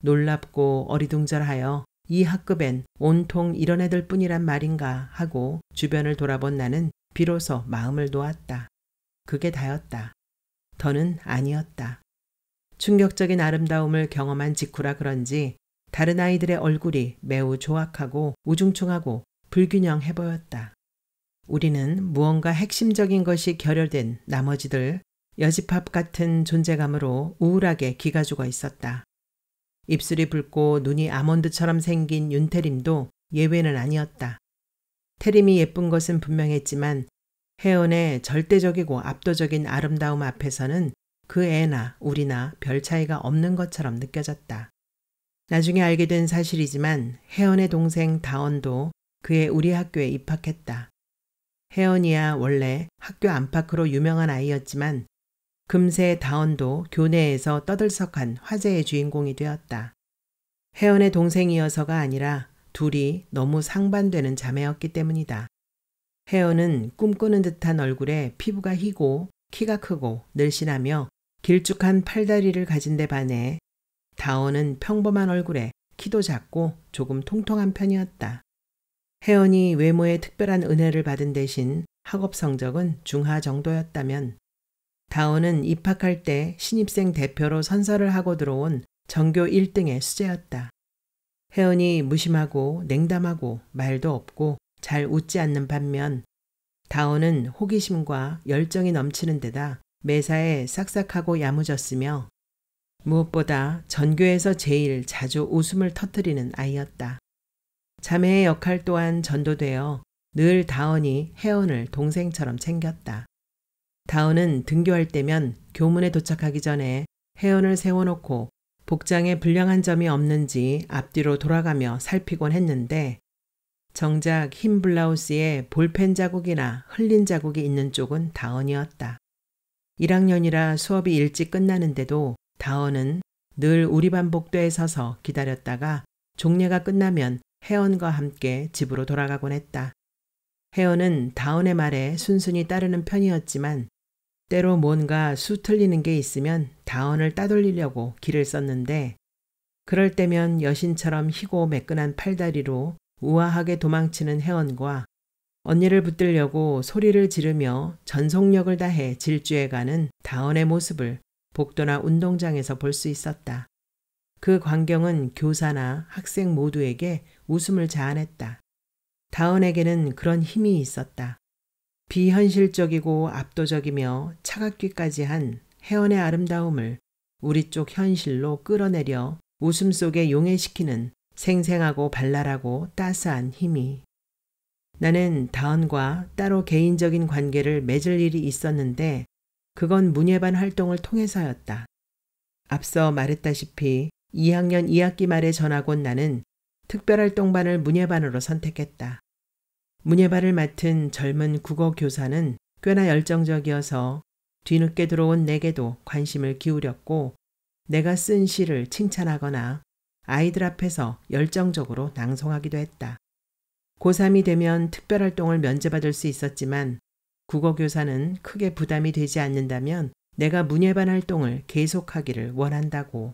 Speaker 1: 놀랍고 어리둥절하여 이 학급엔 온통 이런 애들 뿐이란 말인가 하고 주변을 돌아본 나는 비로소 마음을 놓았다. 그게 다였다. 더는 아니었다. 충격적인 아름다움을 경험한 직후라 그런지 다른 아이들의 얼굴이 매우 조악하고 우중충하고 불균형해 보였다. 우리는 무언가 핵심적인 것이 결여된 나머지들 여지팝 같은 존재감으로 우울하게 기가 죽어 있었다. 입술이 붉고 눈이 아몬드처럼 생긴 윤태림도 예외는 아니었다. 태림이 예쁜 것은 분명했지만 혜연의 절대적이고 압도적인 아름다움 앞에서는 그 애나 우리나 별 차이가 없는 것처럼 느껴졌다. 나중에 알게 된 사실이지만 혜연의 동생 다원도 그의 우리 학교에 입학했다. 혜연이야 원래 학교 안팎으로 유명한 아이였지만 금세 다원도 교내에서 떠들썩한 화제의 주인공이 되었다. 혜연의 동생이어서가 아니라 둘이 너무 상반되는 자매였기 때문이다. 혜연은 꿈꾸는 듯한 얼굴에 피부가 희고 키가 크고 늘씬하며 길쭉한 팔다리를 가진 데 반해 다원은 평범한 얼굴에 키도 작고 조금 통통한 편이었다. 혜연이 외모에 특별한 은혜를 받은 대신 학업 성적은 중하 정도였다면 다원은 입학할 때 신입생 대표로 선서를 하고 들어온 전교 1등의 수재였다. 혜연이 무심하고 냉담하고 말도 없고 잘 웃지 않는 반면 다원은 호기심과 열정이 넘치는 데다 매사에 싹싹하고 야무졌으며 무엇보다 전교에서 제일 자주 웃음을 터뜨리는 아이였다. 자매의 역할 또한 전도되어 늘 다원이 혜원을 동생처럼 챙겼다. 다은은 등교할 때면 교문에 도착하기 전에 혜연을 세워놓고 복장에 불량한 점이 없는지 앞뒤로 돌아가며 살피곤 했는데 정작 흰 블라우스에 볼펜 자국이나 흘린 자국이 있는 쪽은 다원이었다. 1학년이라 수업이 일찍 끝나는데도 다원은 늘 우리 반 복도에 서서 기다렸다가 종례가 끝나면 혜연과 함께 집으로 돌아가곤 했다. 혜연은 다원의 말에 순순히 따르는 편이었지만 때로 뭔가 수 틀리는 게 있으면 다원을 따돌리려고 길을 썼는데 그럴 때면 여신처럼 희고 매끈한 팔다리로 우아하게 도망치는 혜원과 언니를 붙들려고 소리를 지르며 전속력을 다해 질주해가는 다원의 모습을 복도나 운동장에서 볼 수 있었다. 그 광경은 교사나 학생 모두에게 웃음을 자아냈다. 다원에게는 그런 힘이 있었다. 비현실적이고 압도적이며 차갑기까지 한 혜원의 아름다움을 우리 쪽 현실로 끌어내려 웃음 속에 용해시키는 생생하고 발랄하고 따스한 힘이. 나는 다원과 따로 개인적인 관계를 맺을 일이 있었는데 그건 문예반 활동을 통해서였다. 앞서 말했다시피 2학년 2학기 말에 전학 온 나는 특별활동반을 문예반으로 선택했다. 문예반을 맡은 젊은 국어 교사는 꽤나 열정적이어서 뒤늦게 들어온 내게도 관심을 기울였고 내가 쓴 시를 칭찬하거나 아이들 앞에서 열정적으로 낭송하기도 했다. 고3이 되면 특별활동을 면제받을 수 있었지만 국어교사는 크게 부담이 되지 않는다면 내가 문예반 활동을 계속하기를 원한다고.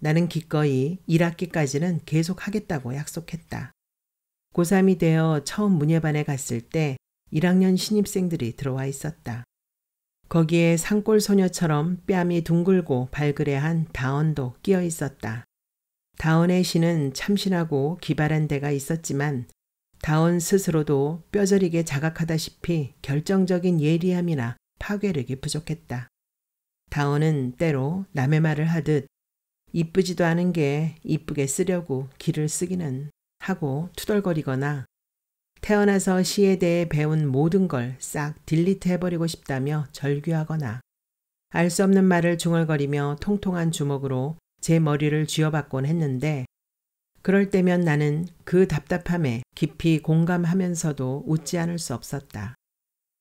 Speaker 1: 나는 기꺼이 1학기까지는 계속하겠다고 약속했다. 고3이 되어 처음 문예반에 갔을 때 1학년 신입생들이 들어와 있었다. 거기에 산골 소녀처럼 뺨이 둥글고 발그레한 다원도 끼어 있었다. 다원의 시는 참신하고 기발한 데가 있었지만 다원 스스로도 뼈저리게 자각하다시피 결정적인 예리함이나 파괴력이 부족했다. 다원은 때로 남의 말을 하듯 이쁘지도 않은 게 이쁘게 쓰려고 길을 쓰기는 하고 투덜거리거나 태어나서 시에 대해 배운 모든 걸 싹 딜리트 해버리고 싶다며 절규하거나 알 수 없는 말을 중얼거리며 통통한 주먹으로 제 머리를 쥐어받곤 했는데 그럴 때면 나는 그 답답함에 깊이 공감하면서도 웃지 않을 수 없었다.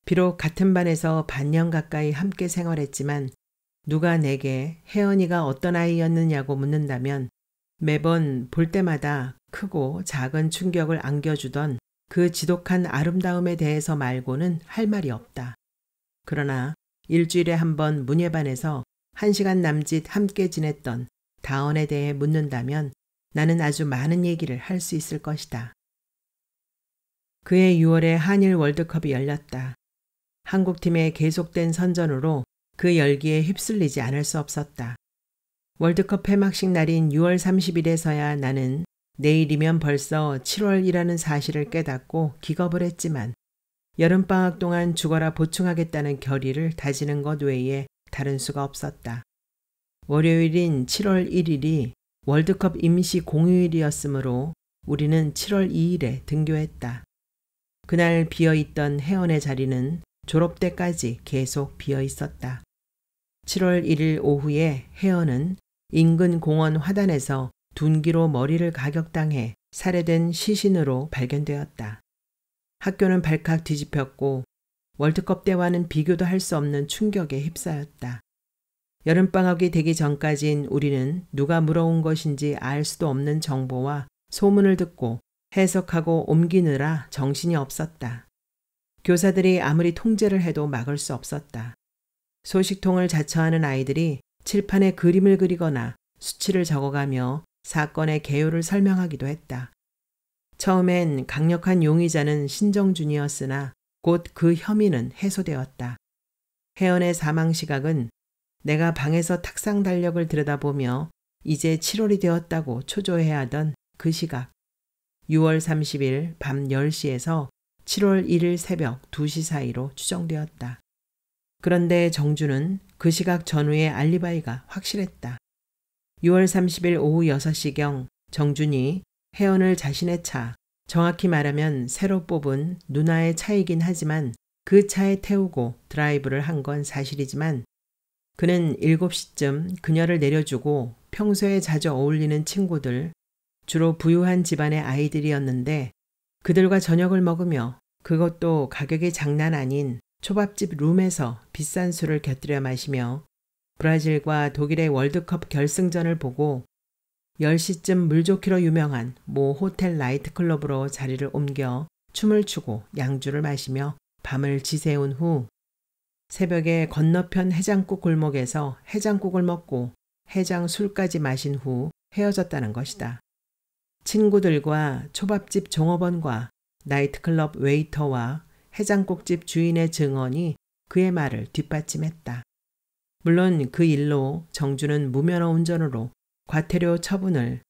Speaker 1: 비록 같은 반에서 반년 가까이 함께 생활했지만 누가 내게 혜연이가 어떤 아이였느냐고 묻는다면 매번 볼 때마다 크고 작은 충격을 안겨주던 그 지독한 아름다움에 대해서 말고는 할 말이 없다. 그러나 일주일에 한 번 문예반에서 한 시간 남짓 함께 지냈던 다원에 대해 묻는다면 나는 아주 많은 얘기를 할 수 있을 것이다. 그해 6월에 한일 월드컵이 열렸다. 한국팀의 계속된 선전으로 그 열기에 휩쓸리지 않을 수 없었다. 월드컵 폐막식 날인 6월 30일에서야 나는 내일이면 벌써 7월이라는 사실을 깨닫고 기겁을 했지만 여름방학 동안 죽어라 보충하겠다는 결의를 다지는 것 외에 다른 수가 없었다. 월요일인 7월 1일이 월드컵 임시 공휴일이었으므로 우리는 7월 2일에 등교했다. 그날 비어있던 회원의 자리는 졸업 때까지 계속 비어 있었다. 7월 1일 오후에 혜연은 인근 공원 화단에서 둔기로 머리를 가격당해 살해된 시신으로 발견되었다. 학교는 발칵 뒤집혔고 월드컵 때와는 비교도 할 수 없는 충격에 휩싸였다. 여름방학이 되기 전까진 우리는 누가 물어온 것인지 알 수도 없는 정보와 소문을 듣고 해석하고 옮기느라 정신이 없었다. 교사들이 아무리 통제를 해도 막을 수 없었다. 소식통을 자처하는 아이들이 칠판에 그림을 그리거나 수치를 적어가며 사건의 개요를 설명하기도 했다. 처음엔 강력한 용의자는 신정준이었으나 곧 그 혐의는 해소되었다. 혜연의 사망 시각은 내가 방에서 탁상 달력을 들여다보며 이제 7월이 되었다고 초조해야 하던 그 시각. 6월 30일 밤 10시에서 7월 1일 새벽 2시 사이로 추정되었다. 그런데 정주는 그 시각 전후의 알리바이가 확실했다. 6월 30일 오후 6시경 정준이 혜연을 자신의 차, 정확히 말하면 새로 뽑은 누나의 차이긴 하지만 그 차에 태우고 드라이브를 한 건 사실이지만 그는 7시쯤 그녀를 내려주고 평소에 자주 어울리는 친구들, 주로 부유한 집안의 아이들이었는데 그들과 저녁을 먹으며 그것도 가격이 장난 아닌 초밥집 룸에서 비싼 술을 곁들여 마시며 브라질과 독일의 월드컵 결승전을 보고 10시쯤 물 좋기로 유명한 모 호텔 나이트클럽으로 자리를 옮겨 춤을 추고 양주를 마시며 밤을 지새운 후 새벽에 건너편 해장국 골목에서 해장국을 먹고 해장 술까지 마신 후 헤어졌다는 것이다. 친구들과 초밥집 종업원과 나이트클럽 웨이터와 해장국집 주인의 증언이 그의 말을 뒷받침했다. 물론 그 일로 정주는 무면허 운전으로 과태료 처분을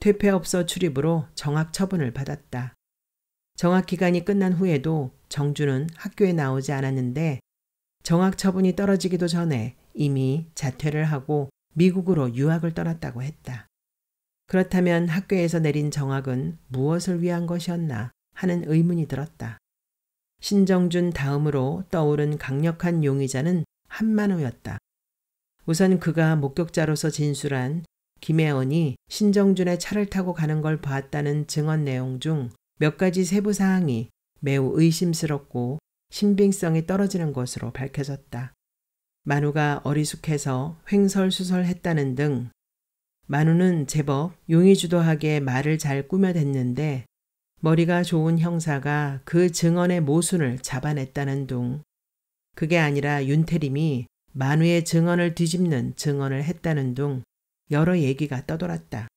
Speaker 1: 퇴폐업소 출입으로 정학 처분을 받았다. 정학 기간이 끝난 후에도 정주는 학교에 나오지 않았는데 정학 처분이 떨어지기도 전에 이미 자퇴를 하고 미국으로 유학을 떠났다고 했다. 그렇다면 학교에서 내린 정학은 무엇을 위한 것이었나 하는 의문이 들었다. 신정준 다음으로 떠오른 강력한 용의자는 한만호였다. 우선 그가 목격자로서 진술한 김혜원이 신정준의 차를 타고 가는 걸 봤다는 증언 내용 중 몇 가지 세부 사항이 매우 의심스럽고 신빙성이 떨어지는 것으로 밝혀졌다. 만우가 어리숙해서 횡설수설했다는 등 만우는 제법 용의주도하게 말을 잘 꾸며댔는데 머리가 좋은 형사가 그 증언의 모순을 잡아냈다는 둥 그게 아니라 윤태림이 만우의 증언을 뒤집는 증언을 했다는 둥 여러 얘기가 떠돌았다.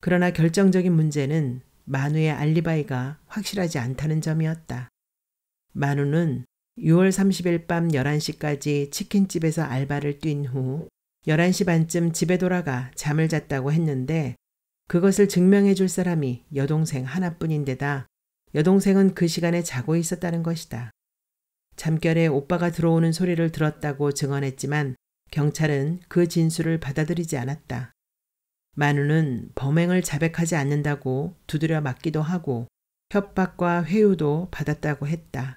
Speaker 1: 그러나 결정적인 문제는 만우의 알리바이가 확실하지 않다는 점이었다. 만우는 6월 30일 밤 11시까지 치킨집에서 알바를 뛴 후 11시 반쯤 집에 돌아가 잠을 잤다고 했는데 그것을 증명해 줄 사람이 여동생 하나뿐인데다 여동생은 그 시간에 자고 있었다는 것이다. 잠결에 오빠가 들어오는 소리를 들었다고 증언했지만 경찰은 그 진술을 받아들이지 않았다. 만우는 범행을 자백하지 않는다고 두드려 맞기도 하고 협박과 회유도 받았다고 했다.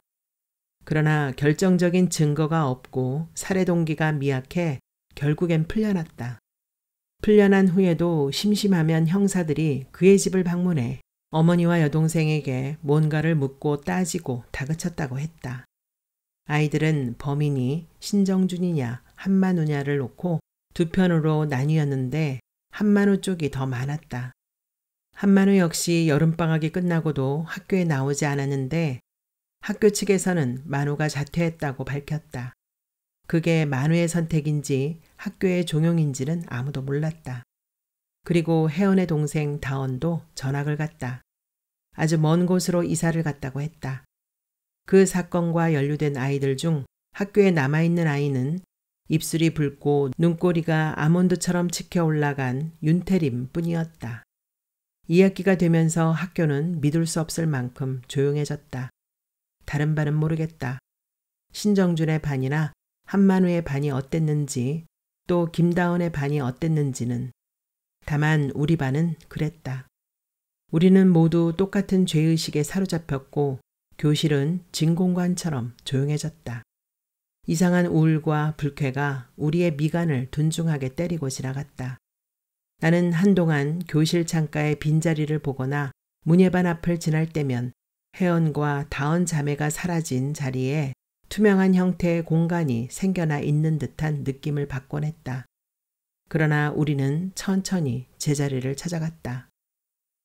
Speaker 1: 그러나 결정적인 증거가 없고 살해 동기가 미약해 결국엔 풀려났다. 풀려난 후에도 심심하면 형사들이 그의 집을 방문해 어머니와 여동생에게 뭔가를 묻고 따지고 다그쳤다고 했다. 아이들은 범인이 신정준이냐 한만우냐를 놓고 두 편으로 나뉘었는데 한만우 쪽이 더 많았다. 한만우 역시 여름방학이 끝나고도 학교에 나오지 않았는데 학교 측에서는 만우가 자퇴했다고 밝혔다. 그게 만우의 선택인지 학교의 종용인지는 아무도 몰랐다. 그리고 혜원의 동생 다원도 전학을 갔다. 아주 먼 곳으로 이사를 갔다고 했다. 그 사건과 연루된 아이들 중 학교에 남아있는 아이는 입술이 붉고 눈꼬리가 아몬드처럼 치켜 올라간 윤태림 뿐이었다. 2학기가 되면서 학교는 믿을 수 없을 만큼 조용해졌다. 다른 반은 모르겠다. 신정준의 반이나 한만우의 반이 어땠는지 또 김다원의 반이 어땠는지는 다만 우리 반은 그랬다. 우리는 모두 똑같은 죄의식에 사로잡혔고 교실은 진공관처럼 조용해졌다. 이상한 우울과 불쾌가 우리의 미간을 둔중하게 때리고 지나갔다. 나는 한동안 교실 창가의 빈자리를 보거나 문예반 앞을 지날 때면 혜연과 다은 자매가 사라진 자리에 투명한 형태의 공간이 생겨나 있는 듯한 느낌을 받곤 했다. 그러나 우리는 천천히 제자리를 찾아갔다.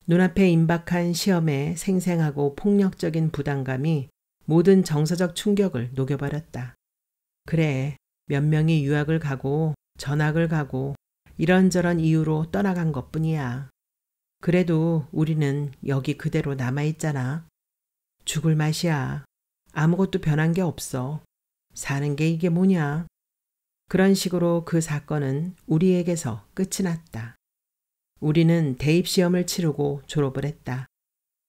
Speaker 1: 눈앞에 임박한 시험의 생생하고 폭력적인 부담감이 모든 정서적 충격을 녹여버렸다. 그래, 몇 명이 유학을 가고 전학을 가고 이런저런 이유로 떠나간 것 뿐이야. 그래도 우리는 여기 그대로 남아있잖아. 죽을 맛이야. 아무것도 변한 게 없어. 사는 게 이게 뭐냐. 그런 식으로 그 사건은 우리에게서 끝이 났다. 우리는 대입시험을 치르고 졸업을 했다.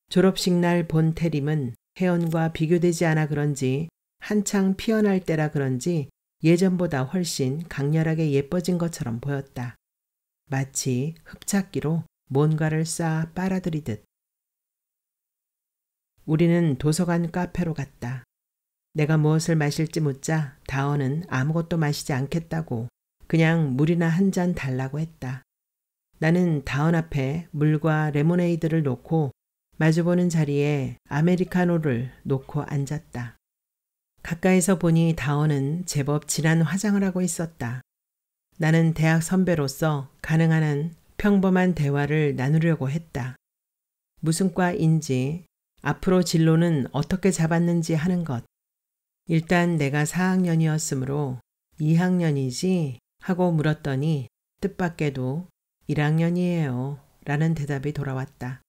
Speaker 1: 졸업식 날 본 태림은 혜연과 비교되지 않아 그런지 한창 피어날 때라 그런지 예전보다 훨씬 강렬하게 예뻐진 것처럼 보였다. 마치 흡착기로 뭔가를 쏴 빨아들이듯. 우리는 도서관 카페로 갔다. 내가 무엇을 마실지 묻자 다원은 아무것도 마시지 않겠다고 그냥 물이나 한 잔 달라고 했다. 나는 다원 앞에 물과 레모네이드를 놓고 마주보는 자리에 아메리카노를 놓고 앉았다. 가까이서 보니 다원은 제법 진한 화장을 하고 있었다. 나는 대학 선배로서 가능한 한 평범한 대화를 나누려고 했다. 무슨 과인지, 앞으로 진로는 어떻게 잡았는지 하는 것. 일단 내가 4학년이었으므로 2학년이지 하고 물었더니 뜻밖에도 1학년이에요. 라는 대답이 돌아왔다.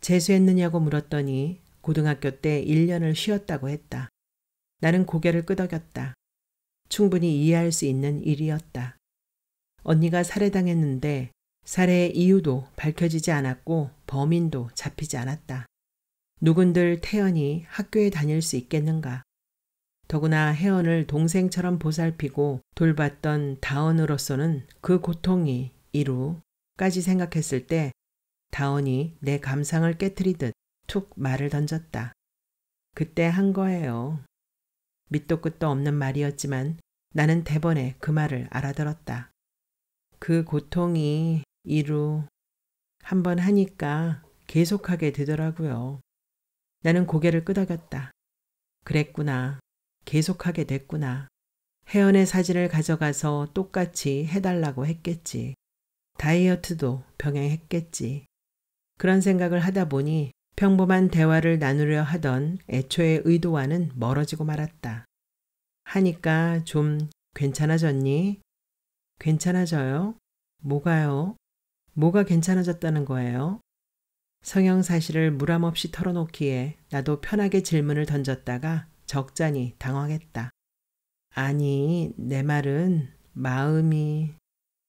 Speaker 1: 재수했느냐고 물었더니 고등학교 때 1년을 쉬었다고 했다. 나는 고개를 끄덕였다. 충분히 이해할 수 있는 일이었다. 언니가 살해당했는데 살해의 이유도 밝혀지지 않았고 범인도 잡히지 않았다. 누군들 태연이 학교에 다닐 수 있겠는가? 더구나 혜연을 동생처럼 보살피고 돌봤던 다원으로서는 그 고통이 이루까지 생각했을 때 다원이 내 감상을 깨뜨리듯 툭 말을 던졌다. 그때 한 거예요. 밑도 끝도 없는 말이었지만 나는 대번에 그 말을 알아들었다. 그 고통이 이루 한번 하니까 계속하게 되더라고요. 나는 고개를 끄덕였다. 그랬구나. 계속하게 됐구나. 혜연의 사진을 가져가서 똑같이 해달라고 했겠지. 다이어트도 병행했겠지. 그런 생각을 하다 보니 평범한 대화를 나누려 하던 애초의 의도와는 멀어지고 말았다. 하니까 좀 괜찮아졌니? 괜찮아져요? 뭐가요? 뭐가 괜찮아졌다는 거예요? 성형 사실을 무람 없이 털어놓기에 나도 편하게 질문을 던졌다가 적잖이 당황했다. 아니, 내 말은 마음이,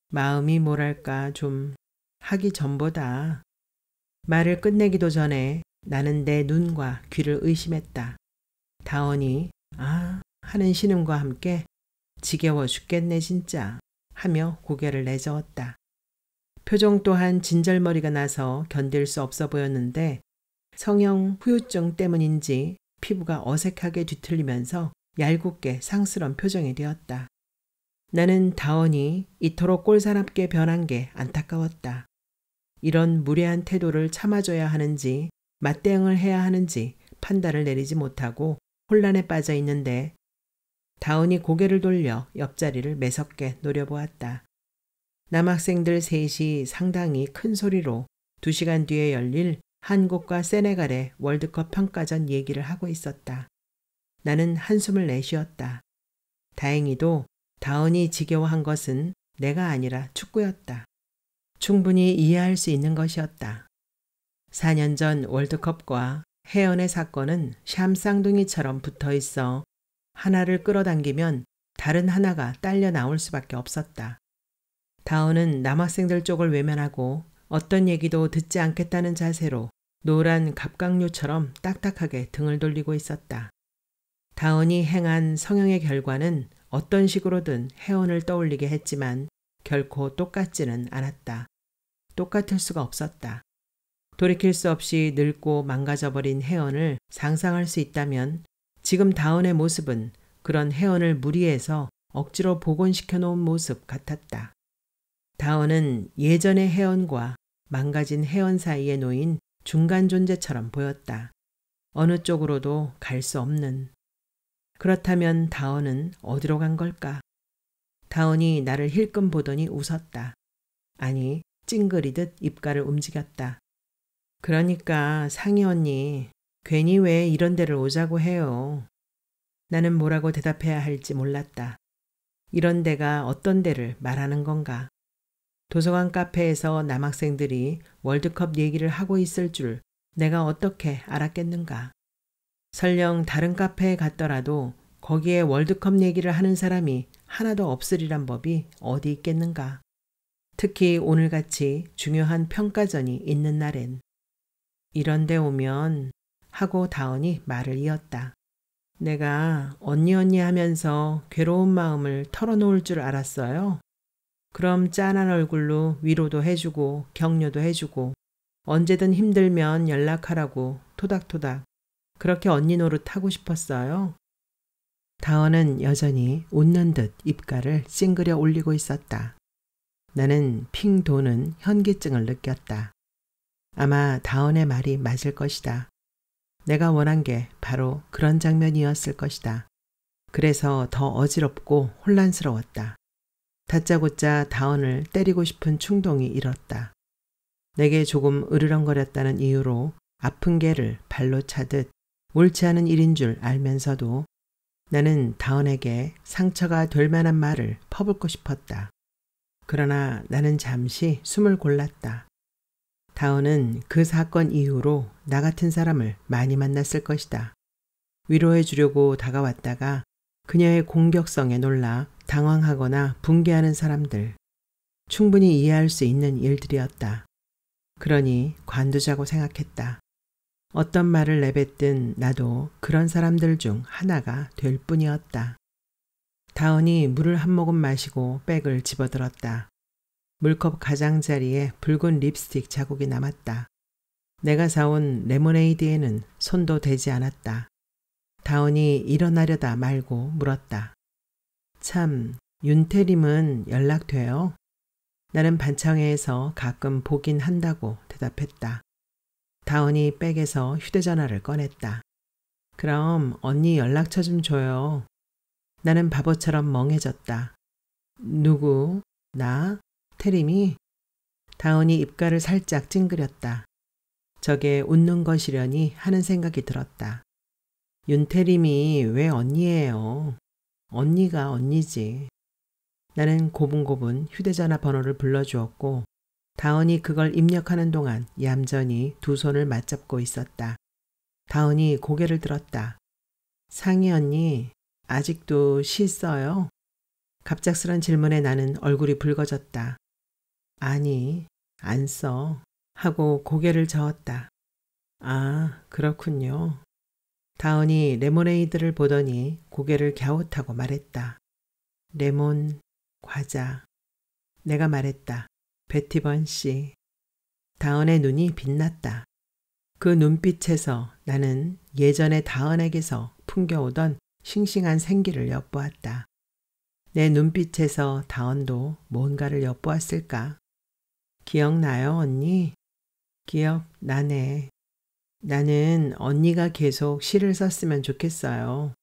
Speaker 1: 마음이 뭐랄까 좀 하기 전보다 말을 끝내기도 전에 나는 내 눈과 귀를 의심했다. 다원이 아 하는 신음과 함께 지겨워 죽겠네 진짜 하며 고개를 내저었다. 표정 또한 진절머리가 나서 견딜 수 없어 보였는데 성형 후유증 때문인지 피부가 어색하게 뒤틀리면서 얄궂게 상스런 표정이 되었다. 나는 다원이 이토록 꼴사납게 변한 게 안타까웠다. 이런 무례한 태도를 참아줘야 하는지 맞대응을 해야 하는지 판단을 내리지 못하고 혼란에 빠져 있는데 다운이 고개를 돌려 옆자리를 매섭게 노려보았다. 남학생들 셋이 상당히 큰 소리로 두 시간 뒤에 열릴 한국과 세네갈의 월드컵 평가전 얘기를 하고 있었다. 나는 한숨을 내쉬었다. 다행히도 다운이 지겨워한 것은 내가 아니라 축구였다. 충분히 이해할 수 있는 것이었다. 4년 전 월드컵과 해연의 사건은 샴 쌍둥이처럼 붙어 있어 하나를 끌어당기면 다른 하나가 딸려 나올 수밖에 없었다. 다운은 남학생들 쪽을 외면하고 어떤 얘기도 듣지 않겠다는 자세로 노란 갑각류처럼 딱딱하게 등을 돌리고 있었다. 다운이 행한 성형의 결과는 어떤 식으로든 혜원을 떠올리게 했지만 결코 똑같지는 않았다. 똑같을 수가 없었다. 돌이킬 수 없이 늙고 망가져버린 혜원을 상상할 수 있다면 지금 다운의 모습은 그런 혜원을 무리해서 억지로 복원시켜 놓은 모습 같았다. 다운은 예전의 혜원과 망가진 혜원 사이에 놓인 중간 존재처럼 보였다. 어느 쪽으로도 갈 수 없는. 그렇다면 다원은 어디로 간 걸까? 다원이 나를 힐끔 보더니 웃었다. 아니, 찡그리듯 입가를 움직였다. 그러니까 상희 언니, 괜히 왜 이런 데를 오자고 해요. 나는 뭐라고 대답해야 할지 몰랐다. 이런 데가 어떤 데를 말하는 건가? 도서관 카페에서 남학생들이 월드컵 얘기를 하고 있을 줄 내가 어떻게 알았겠는가? 설령 다른 카페에 갔더라도 거기에 월드컵 얘기를 하는 사람이 하나도 없으리란 법이 어디 있겠는가? 특히 오늘같이 중요한 평가전이 있는 날엔. 이런데 오면 하고 다원이 말을 이었다. 내가 언니 언니 하면서 괴로운 마음을 털어놓을 줄 알았어요. 그럼 짠한 얼굴로 위로도 해주고 격려도 해주고 언제든 힘들면 연락하라고 토닥토닥 그렇게 언니 노릇 하고 싶었어요. 다원은 여전히 웃는 듯 입가를 찡그려 올리고 있었다. 나는 핑 도는 현기증을 느꼈다. 아마 다원의 말이 맞을 것이다. 내가 원한 게 바로 그런 장면이었을 것이다. 그래서 더 어지럽고 혼란스러웠다. 다짜고짜 다원을 때리고 싶은 충동이 일었다. 내게 조금 으르렁거렸다는 이유로 아픈 개를 발로 차듯 옳지 않은 일인 줄 알면서도 나는 다원에게 상처가 될 만한 말을 퍼붓고 싶었다. 그러나 나는 잠시 숨을 골랐다. 다원은 그 사건 이후로 나 같은 사람을 많이 만났을 것이다. 위로해 주려고 다가왔다가 그녀의 공격성에 놀라 당황하거나 붕괴하는 사람들. 충분히 이해할 수 있는 일들이었다. 그러니 관두자고 생각했다. 어떤 말을 내뱉든 나도 그런 사람들 중 하나가 될 뿐이었다. 다원이 물을 한 모금 마시고 백을 집어들었다. 물컵 가장자리에 붉은 립스틱 자국이 남았다. 내가 사온 레모네이드에는 손도 대지 않았다. 다원이 일어나려다 말고 물었다. 참, 윤태림은 연락돼요? 나는 반창회에서 가끔 보긴 한다고 대답했다. 다원이 백에서 휴대전화를 꺼냈다. 그럼 언니 연락처 좀 줘요. 나는 바보처럼 멍해졌다. 누구? 나? 테림이? 다원이 입가를 살짝 찡그렸다. 저게 웃는 것이려니 하는 생각이 들었다. 윤태림이 왜 언니예요? 언니가 언니지. 나는 고분고분 휴대전화 번호를 불러주었고 다은이 그걸 입력하는 동안 얌전히 두 손을 맞잡고 있었다. 다은이 고개를 들었다. 상희 언니, 아직도 시 써요? 갑작스런 질문에 나는 얼굴이 붉어졌다. 아니, 안 써. 하고 고개를 저었다. 아, 그렇군요. 다은이 레모네이드를 보더니 고개를 갸웃하고 말했다. 레몬, 과자. 내가 말했다. 베티번 씨. 다은의 눈이 빛났다. 그 눈빛에서 나는 예전에 다은에게서 풍겨오던 싱싱한 생기를 엿보았다. 내 눈빛에서 다은도 뭔가를 엿보았을까? 기억나요, 언니? 기억 나네. 나는 언니가 계속 시를 썼으면 좋겠어요.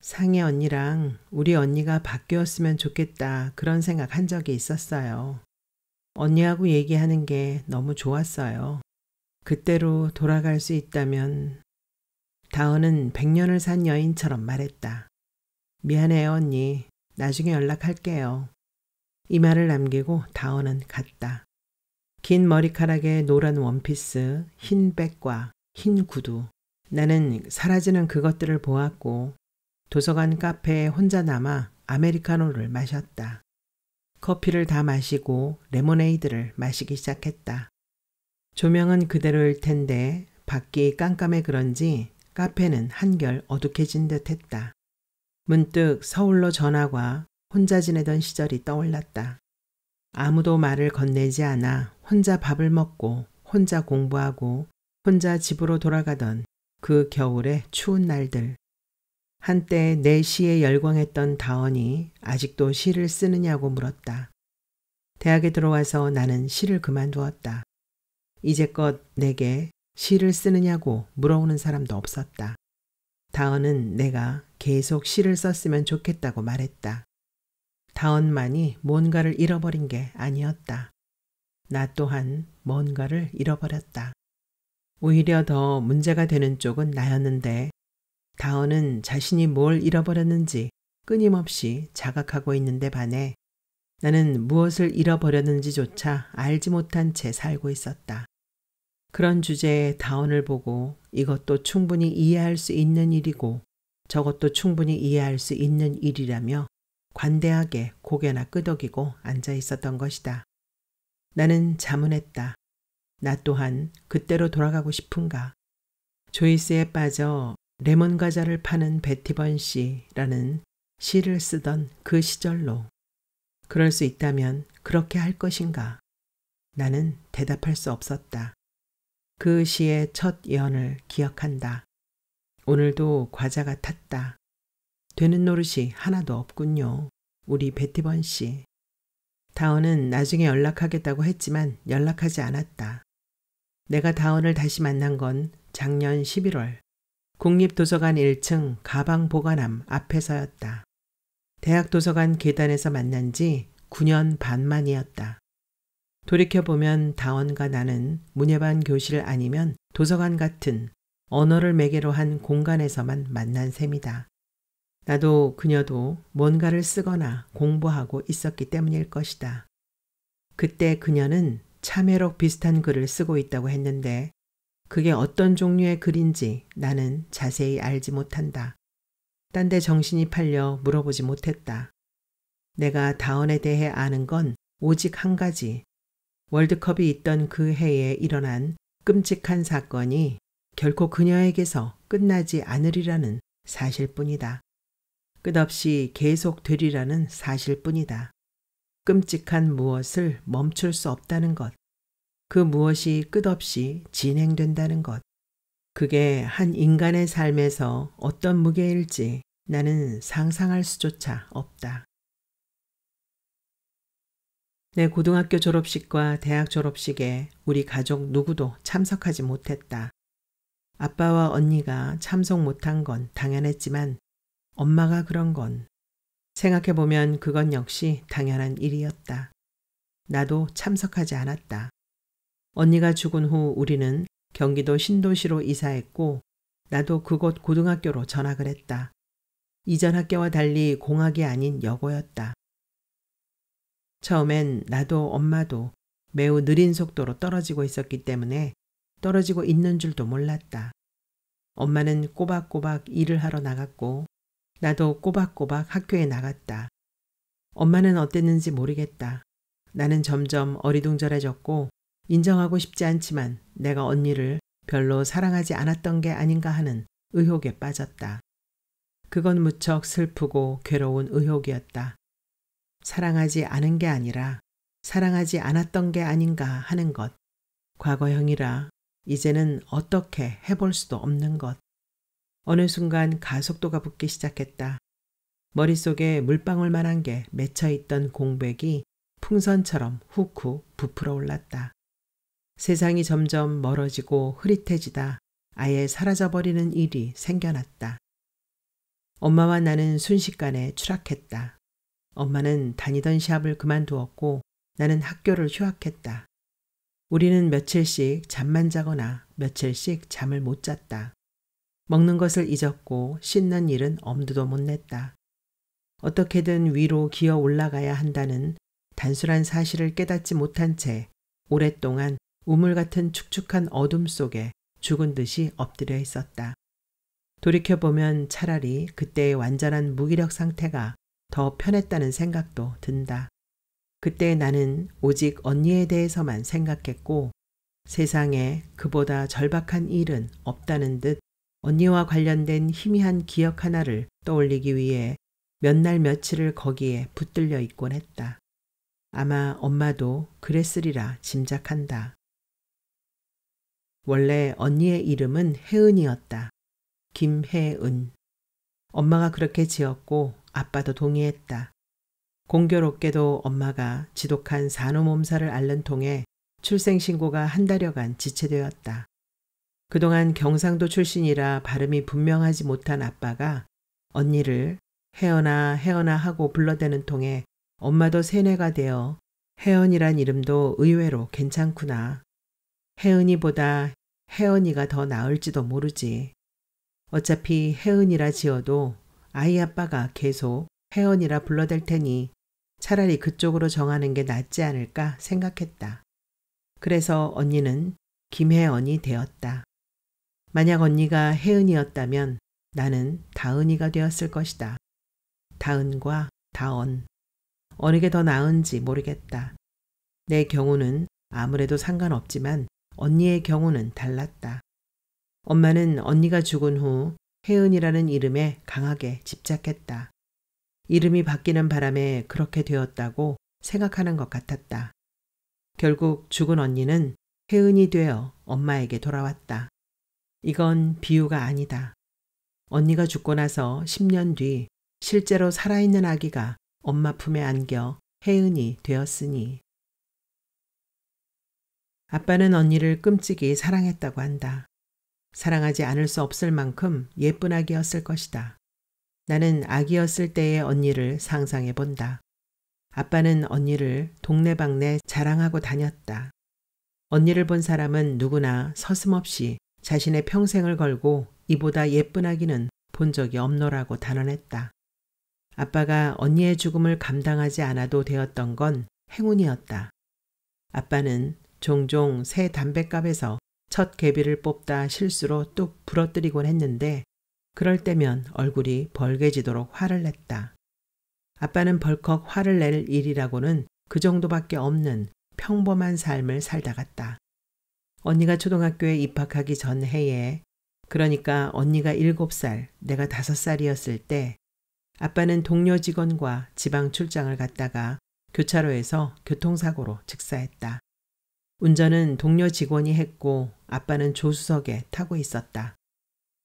Speaker 1: 상희 언니랑 우리 언니가 바뀌었으면 좋겠다 그런 생각 한 적이 있었어요. 언니하고 얘기하는 게 너무 좋았어요. 그때로 돌아갈 수 있다면 다은은 백년을 산 여인처럼 말했다. 미안해요 언니. 나중에 연락할게요. 이 말을 남기고 다은은 갔다. 긴 머리카락에 노란 원피스, 흰 백과 흰 구두. 나는 사라지는 그것들을 보았고 도서관 카페에 혼자 남아 아메리카노를 마셨다. 커피를 다 마시고 레모네이드를 마시기 시작했다. 조명은 그대로일 텐데 밖이 깜깜해 그런지 카페는 한결 어둑해진 듯 했다. 문득 서울로 전화가 혼자 지내던 시절이 떠올랐다. 아무도 말을 건네지 않아 혼자 밥을 먹고 혼자 공부하고 혼자 집으로 돌아가던 그 겨울의 추운 날들. 한때 내 시에 열광했던 다원이 아직도 시를 쓰느냐고 물었다. 대학에 들어와서 나는 시를 그만두었다. 이제껏 내게 시를 쓰느냐고 물어오는 사람도 없었다. 다원은 내가 계속 시를 썼으면 좋겠다고 말했다. 다원만이 뭔가를 잃어버린 게 아니었다. 나 또한 뭔가를 잃어버렸다. 오히려 더 문제가 되는 쪽은 나였는데 다원은 자신이 뭘 잃어버렸는지 끊임없이 자각하고 있는데 반해 나는 무엇을 잃어버렸는지조차 알지 못한 채 살고 있었다. 그런 주제에 다원을 보고 이것도 충분히 이해할 수 있는 일이고 저것도 충분히 이해할 수 있는 일이라며 관대하게 고개나 끄덕이고 앉아 있었던 것이다. 나는 자문했다. 나 또한 그때로 돌아가고 싶은가. 조이스에 빠져 레몬 과자를 파는 베티번 씨라는 시를 쓰던 그 시절로 그럴 수 있다면 그렇게 할 것인가? 나는 대답할 수 없었다. 그 시의 첫 예언을 기억한다. 오늘도 과자가 탔다. 되는 노릇이 하나도 없군요. 우리 베티번 씨. 다원은 나중에 연락하겠다고 했지만 연락하지 않았다. 내가 다원을 다시 만난 건 작년 11월 국립도서관 1층 가방 보관함 앞에서였다. 대학 도서관 계단에서 만난 지 9년 반 만이었다. 돌이켜보면 다원과 나는 문예반 교실 아니면 도서관 같은 언어를 매개로 한 공간에서만 만난 셈이다. 나도 그녀도 뭔가를 쓰거나 공부하고 있었기 때문일 것이다. 그때 그녀는 참회록 비슷한 글을 쓰고 있다고 했는데 그게 어떤 종류의 글인지 나는 자세히 알지 못한다. 딴 데 정신이 팔려 물어보지 못했다. 내가 다원에 대해 아는 건 오직 한 가지. 월드컵이 있던 그 해에 일어난 끔찍한 사건이 결코 그녀에게서 끝나지 않으리라는 사실뿐이다. 끝없이 계속되리라는 사실뿐이다. 끔찍한 무엇을 멈출 수 없다는 것. 그 무엇이 끝없이 진행된다는 것. 그게 한 인간의 삶에서 어떤 무게일지 나는 상상할 수조차 없다. 내 고등학교 졸업식과 대학 졸업식에 우리 가족 누구도 참석하지 못했다. 아빠와 언니가 참석 못한 건 당연했지만 엄마가 그런 건 생각해보면 그건 역시 당연한 일이었다. 나도 참석하지 않았다. 언니가 죽은 후 우리는 경기도 신도시로 이사했고 나도 그곳 고등학교로 전학을 했다. 이전 학교와 달리 공학이 아닌 여고였다. 처음엔 나도 엄마도 매우 느린 속도로 떨어지고 있었기 때문에 떨어지고 있는 줄도 몰랐다. 엄마는 꼬박꼬박 일을 하러 나갔고 나도 꼬박꼬박 학교에 나갔다. 엄마는 어땠는지 모르겠다. 나는 점점 어리둥절해졌고 인정하고 싶지 않지만 내가 언니를 별로 사랑하지 않았던 게 아닌가 하는 의혹에 빠졌다. 그건 무척 슬프고 괴로운 의혹이었다. 사랑하지 않은 게 아니라 사랑하지 않았던 게 아닌가 하는 것. 과거형이라 이제는 어떻게 해볼 수도 없는 것. 어느 순간 가속도가 붙기 시작했다. 머릿속에 물방울만 한 게 맺혀있던 공백이 풍선처럼 훅훅 부풀어 올랐다. 세상이 점점 멀어지고 흐릿해지다 아예 사라져버리는 일이 생겨났다. 엄마와 나는 순식간에 추락했다. 엄마는 다니던 시합을 그만두었고 나는 학교를 휴학했다. 우리는 며칠씩 잠만 자거나 며칠씩 잠을 못 잤다. 먹는 것을 잊었고 씻는 일은 엄두도 못 냈다. 어떻게든 위로 기어 올라가야 한다는 단순한 사실을 깨닫지 못한 채 오랫동안 우물 같은 축축한 어둠 속에 죽은 듯이 엎드려 있었다. 돌이켜보면 차라리 그때의 완전한 무기력 상태가 더 편했다는 생각도 든다. 그때 나는 오직 언니에 대해서만 생각했고 세상에 그보다 절박한 일은 없다는 듯 언니와 관련된 희미한 기억 하나를 떠올리기 위해 몇 날 며칠을 거기에 붙들려 있곤 했다. 아마 엄마도 그랬으리라 짐작한다. 원래 언니의 이름은 혜은이었다. 김혜은. 엄마가 그렇게 지었고 아빠도 동의했다. 공교롭게도 엄마가 지독한 산후몸살을 앓는 통에 출생신고가 한 달여간 지체되었다. 그동안 경상도 출신이라 발음이 분명하지 못한 아빠가 언니를 혜연아 혜연아 하고 불러대는 통에 엄마도 세뇌가 되어 혜연이란 이름도 의외로 괜찮구나. 혜은이보다 혜연이가 더 나을지도 모르지. 어차피 혜은이라 지어도 아이 아빠가 계속 혜연이라 불러댈 테니 차라리 그쪽으로 정하는 게 낫지 않을까 생각했다. 그래서 언니는 김혜연이 되었다. 만약 언니가 혜은이었다면 나는 다은이가 되었을 것이다. 다은과 다언. 어느 게 더 나은지 모르겠다. 내 경우는 아무래도 상관없지만 언니의 경우는 달랐다. 엄마는 언니가 죽은 후 혜은이라는 이름에 강하게 집착했다. 이름이 바뀌는 바람에 그렇게 되었다고 생각하는 것 같았다. 결국 죽은 언니는 혜은이 되어 엄마에게 돌아왔다. 이건 비유가 아니다. 언니가 죽고 나서 10년 뒤 실제로 살아있는 아기가 엄마 품에 안겨 혜은이 되었으니 아빠는 언니를 끔찍이 사랑했다고 한다. 사랑하지 않을 수 없을 만큼 예쁜 아기였을 것이다. 나는 아기였을 때의 언니를 상상해 본다. 아빠는 언니를 동네방네 자랑하고 다녔다. 언니를 본 사람은 누구나 서슴없이 자신의 평생을 걸고 이보다 예쁜 아기는 본 적이 없노라고 단언했다. 아빠가 언니의 죽음을 감당하지 않아도 되었던 건 행운이었다. 아빠는 종종 새 담뱃갑에서 첫 개비를 뽑다 실수로 뚝 부러뜨리곤 했는데 그럴 때면 얼굴이 벌개지도록 화를 냈다. 아빠는 벌컥 화를 낼 일이라고는 그 정도밖에 없는 평범한 삶을 살다 갔다. 언니가 초등학교에 입학하기 전 해에 그러니까 언니가 7살, 내가 5살이었을 때 아빠는 동료 직원과 지방 출장을 갔다가 교차로에서 교통사고로 즉사했다. 운전은 동료 직원이 했고 아빠는 조수석에 타고 있었다.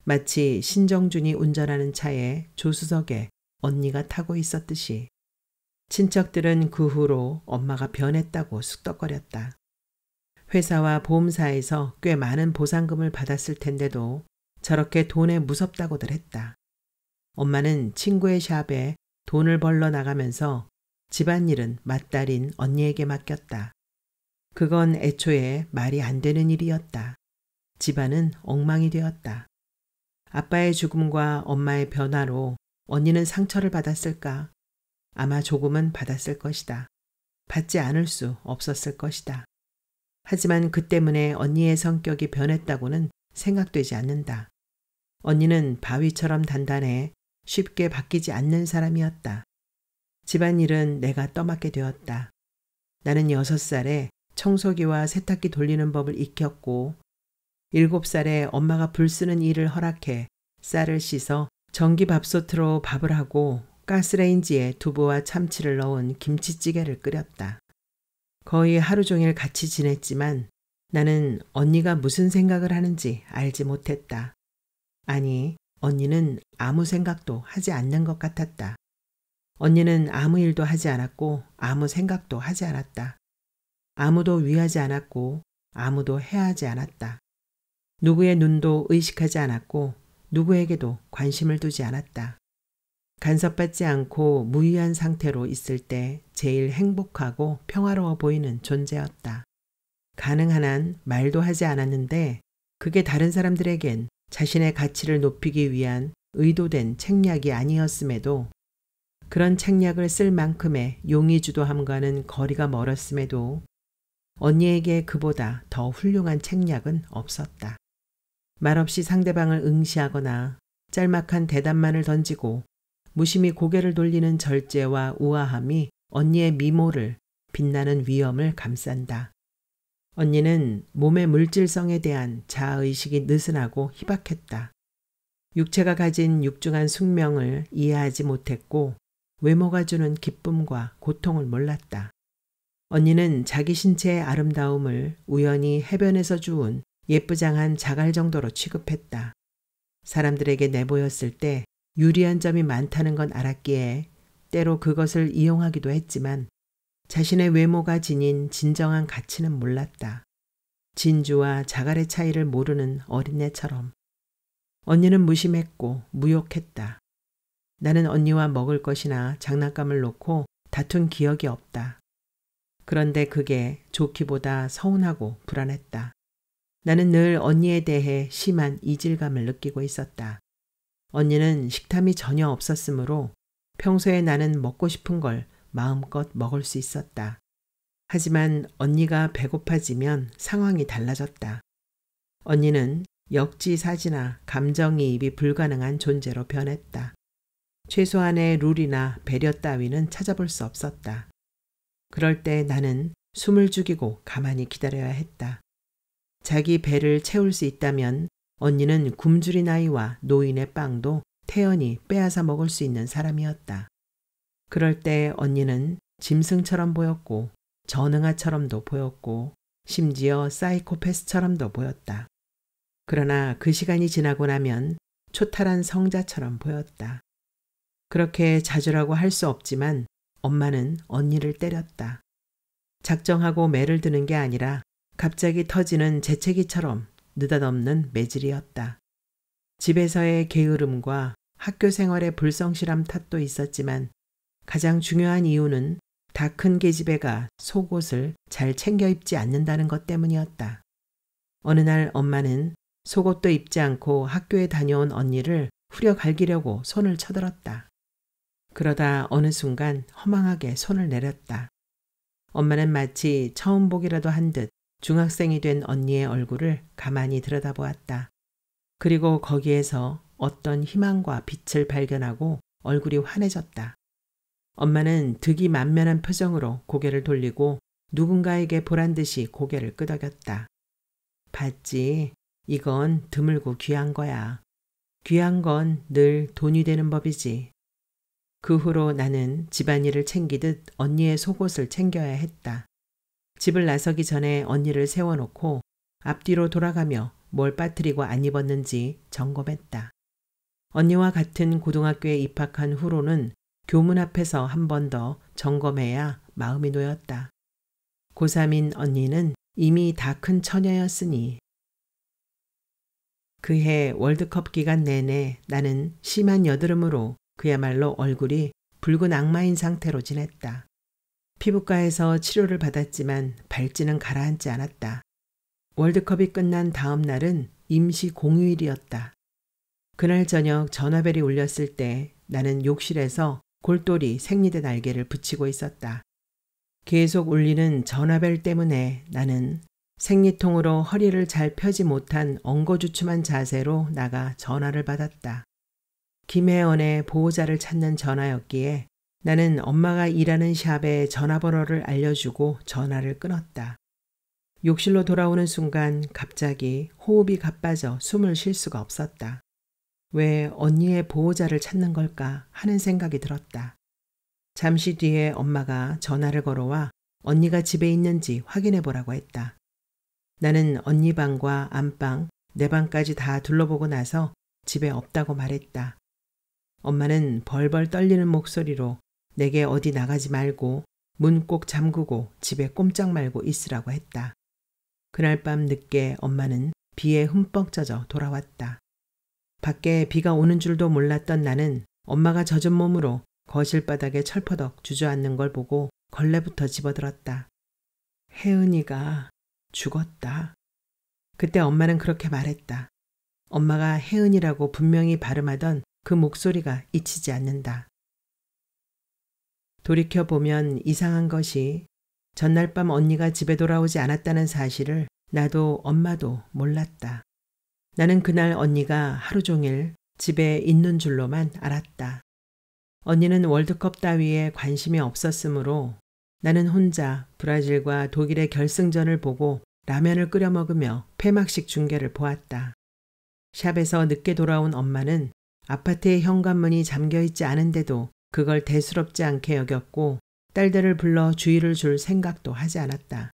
Speaker 1: 마치 신정준이 운전하는 차에 조수석에 언니가 타고 있었듯이 친척들은 그 후로 엄마가 변했다고 쑥덕거렸다. 회사와 보험사에서 꽤 많은 보상금을 받았을 텐데도 저렇게 돈에 무섭다고들 했다. 엄마는 친구의 샵에 돈을 벌러 나가면서 집안일은 맏딸인 언니에게 맡겼다. 그건 애초에 말이 안 되는 일이었다. 집안은 엉망이 되었다. 아빠의 죽음과 엄마의 변화로 언니는 상처를 받았을까? 아마 조금은 받았을 것이다. 받지 않을 수 없었을 것이다. 하지만 그 때문에 언니의 성격이 변했다고는 생각되지 않는다. 언니는 바위처럼 단단해 쉽게 바뀌지 않는 사람이었다. 집안일은 내가 떠맡게 되었다. 나는 여섯 살에 청소기와 세탁기 돌리는 법을 익혔고 7살에 엄마가 불 쓰는 일을 허락해 쌀을 씻어 전기밥솥으로 밥을 하고 가스레인지에 두부와 참치를 넣은 김치찌개를 끓였다. 거의 하루 종일 같이 지냈지만 나는 언니가 무슨 생각을 하는지 알지 못했다. 아니, 언니는 아무 생각도 하지 않는 것 같았다. 언니는 아무 일도 하지 않았고 아무 생각도 하지 않았다. 아무도 위하지 않았고 아무도 해하지 않았다. 누구의 눈도 의식하지 않았고 누구에게도 관심을 두지 않았다. 간섭받지 않고 무의한 상태로 있을 때 제일 행복하고 평화로워 보이는 존재였다. 가능한 한 말도 하지 않았는데 그게 다른 사람들에겐 자신의 가치를 높이기 위한 의도된 책략이 아니었음에도 그런 책략을 쓸 만큼의 용의 주도함과는 거리가 멀었음에도 언니에게 그보다 더 훌륭한 책략은 없었다. 말없이 상대방을 응시하거나 짤막한 대답만을 던지고 무심히 고개를 돌리는 절제와 우아함이 언니의 미모를 빛나는 위험을 감싼다. 언니는 몸의 물질성에 대한 자아의식이 느슨하고 희박했다. 육체가 가진 육중한 숙명을 이해하지 못했고 외모가 주는 기쁨과 고통을 몰랐다. 언니는 자기 신체의 아름다움을 우연히 해변에서 주운 예쁘장한 자갈 정도로 취급했다. 사람들에게 내보였을 때 유리한 점이 많다는 건 알았기에 때로 그것을 이용하기도 했지만 자신의 외모가 지닌 진정한 가치는 몰랐다. 진주와 자갈의 차이를 모르는 어린애처럼. 언니는 무심했고 무욕했다. 나는 언니와 먹을 것이나 장난감을 놓고 다툰 기억이 없다. 그런데 그게 좋기보다 서운하고 불안했다. 나는 늘 언니에 대해 심한 이질감을 느끼고 있었다. 언니는 식탐이 전혀 없었으므로 평소에 나는 먹고 싶은 걸 마음껏 먹을 수 있었다. 하지만 언니가 배고파지면 상황이 달라졌다. 언니는 역지사지나 감정이입이 불가능한 존재로 변했다. 최소한의 룰이나 배려 따위는 찾아볼 수 없었다. 그럴 때 나는 숨을 죽이고 가만히 기다려야 했다. 자기 배를 채울 수 있다면 언니는 굶주린 아이와 노인의 빵도 태연히 빼앗아 먹을 수 있는 사람이었다. 그럴 때 언니는 짐승처럼 보였고 전응아처럼도 보였고 심지어 사이코패스처럼도 보였다. 그러나 그 시간이 지나고 나면 초탈한 성자처럼 보였다. 그렇게 자주라고 할 수 없지만 엄마는 언니를 때렸다. 작정하고 매를 드는 게 아니라 갑자기 터지는 재채기처럼 느닷없는 매질이었다. 집에서의 게으름과 학교 생활의 불성실함 탓도 있었지만 가장 중요한 이유는 다 큰 계집애가 속옷을 잘 챙겨 입지 않는다는 것 때문이었다. 어느 날 엄마는 속옷도 입지 않고 학교에 다녀온 언니를 후려 갈기려고 손을 쳐들었다. 그러다 어느 순간 허망하게 손을 내렸다. 엄마는 마치 처음 보기라도 한 듯 중학생이 된 언니의 얼굴을 가만히 들여다보았다. 그리고 거기에서 어떤 희망과 빛을 발견하고 얼굴이 환해졌다. 엄마는 득이 만면한 표정으로 고개를 돌리고 누군가에게 보란 듯이 고개를 끄덕였다. 봤지? 이건 드물고 귀한 거야. 귀한 건 늘 돈이 되는 법이지. 그 후로 나는 집안일을 챙기듯 언니의 속옷을 챙겨야 했다. 집을 나서기 전에 언니를 세워놓고 앞뒤로 돌아가며 뭘 빠뜨리고 안 입었는지 점검했다. 언니와 같은 고등학교에 입학한 후로는 교문 앞에서 한 번 더 점검해야 마음이 놓였다. 고3인 언니는 이미 다 큰 처녀였으니 그해 월드컵 기간 내내 나는 심한 여드름으로 그야말로 얼굴이 붉은 악마인 상태로 지냈다. 피부과에서 치료를 받았지만 발진은 가라앉지 않았다. 월드컵이 끝난 다음 날은 임시 공휴일이었다. 그날 저녁 전화벨이 울렸을 때 나는 욕실에서 골똘히 생리대 날개를 붙이고 있었다. 계속 울리는 전화벨 때문에 나는 생리통으로 허리를 잘 펴지 못한 엉거주춤한 자세로 나가 전화를 받았다. 김혜원의 보호자를 찾는 전화였기에 나는 엄마가 일하는 샵에 전화번호를 알려주고 전화를 끊었다. 욕실로 돌아오는 순간 갑자기 호흡이 가빠져 숨을 쉴 수가 없었다. 왜 언니의 보호자를 찾는 걸까 하는 생각이 들었다. 잠시 뒤에 엄마가 전화를 걸어와 언니가 집에 있는지 확인해 보라고 했다. 나는 언니 방과 안방, 내 방까지 다 둘러보고 나서 집에 없다고 말했다. 엄마는 벌벌 떨리는 목소리로 내게 어디 나가지 말고 문 꼭 잠그고 집에 꼼짝 말고 있으라고 했다. 그날 밤 늦게 엄마는 비에 흠뻑 젖어 돌아왔다. 밖에 비가 오는 줄도 몰랐던 나는 엄마가 젖은 몸으로 거실 바닥에 철퍼덕 주저앉는 걸 보고 걸레부터 집어들었다. 혜은이가 죽었다. 그때 엄마는 그렇게 말했다. 엄마가 혜은이라고 분명히 발음하던 그 목소리가 잊히지 않는다. 돌이켜보면 이상한 것이 전날 밤 언니가 집에 돌아오지 않았다는 사실을 나도 엄마도 몰랐다. 나는 그날 언니가 하루 종일 집에 있는 줄로만 알았다. 언니는 월드컵 따위에 관심이 없었으므로 나는 혼자 브라질과 독일의 결승전을 보고 라면을 끓여 먹으며 폐막식 중계를 보았다. 샵에서 늦게 돌아온 엄마는 아파트의 현관문이 잠겨 있지 않은데도 그걸 대수롭지 않게 여겼고 딸들을 불러 주의를 줄 생각도 하지 않았다.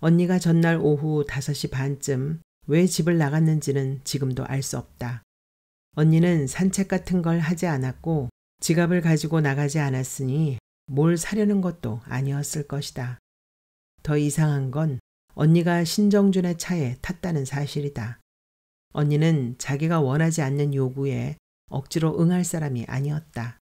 Speaker 1: 언니가 전날 오후 5시 반쯤 왜 집을 나갔는지는 지금도 알 수 없다. 언니는 산책 같은 걸 하지 않았고 지갑을 가지고 나가지 않았으니 뭘 사려는 것도 아니었을 것이다. 더 이상한 건 언니가 신정준의 차에 탔다는 사실이다. 언니는 자기가 원하지 않는 요구에 억지로 응할 사람이 아니었다.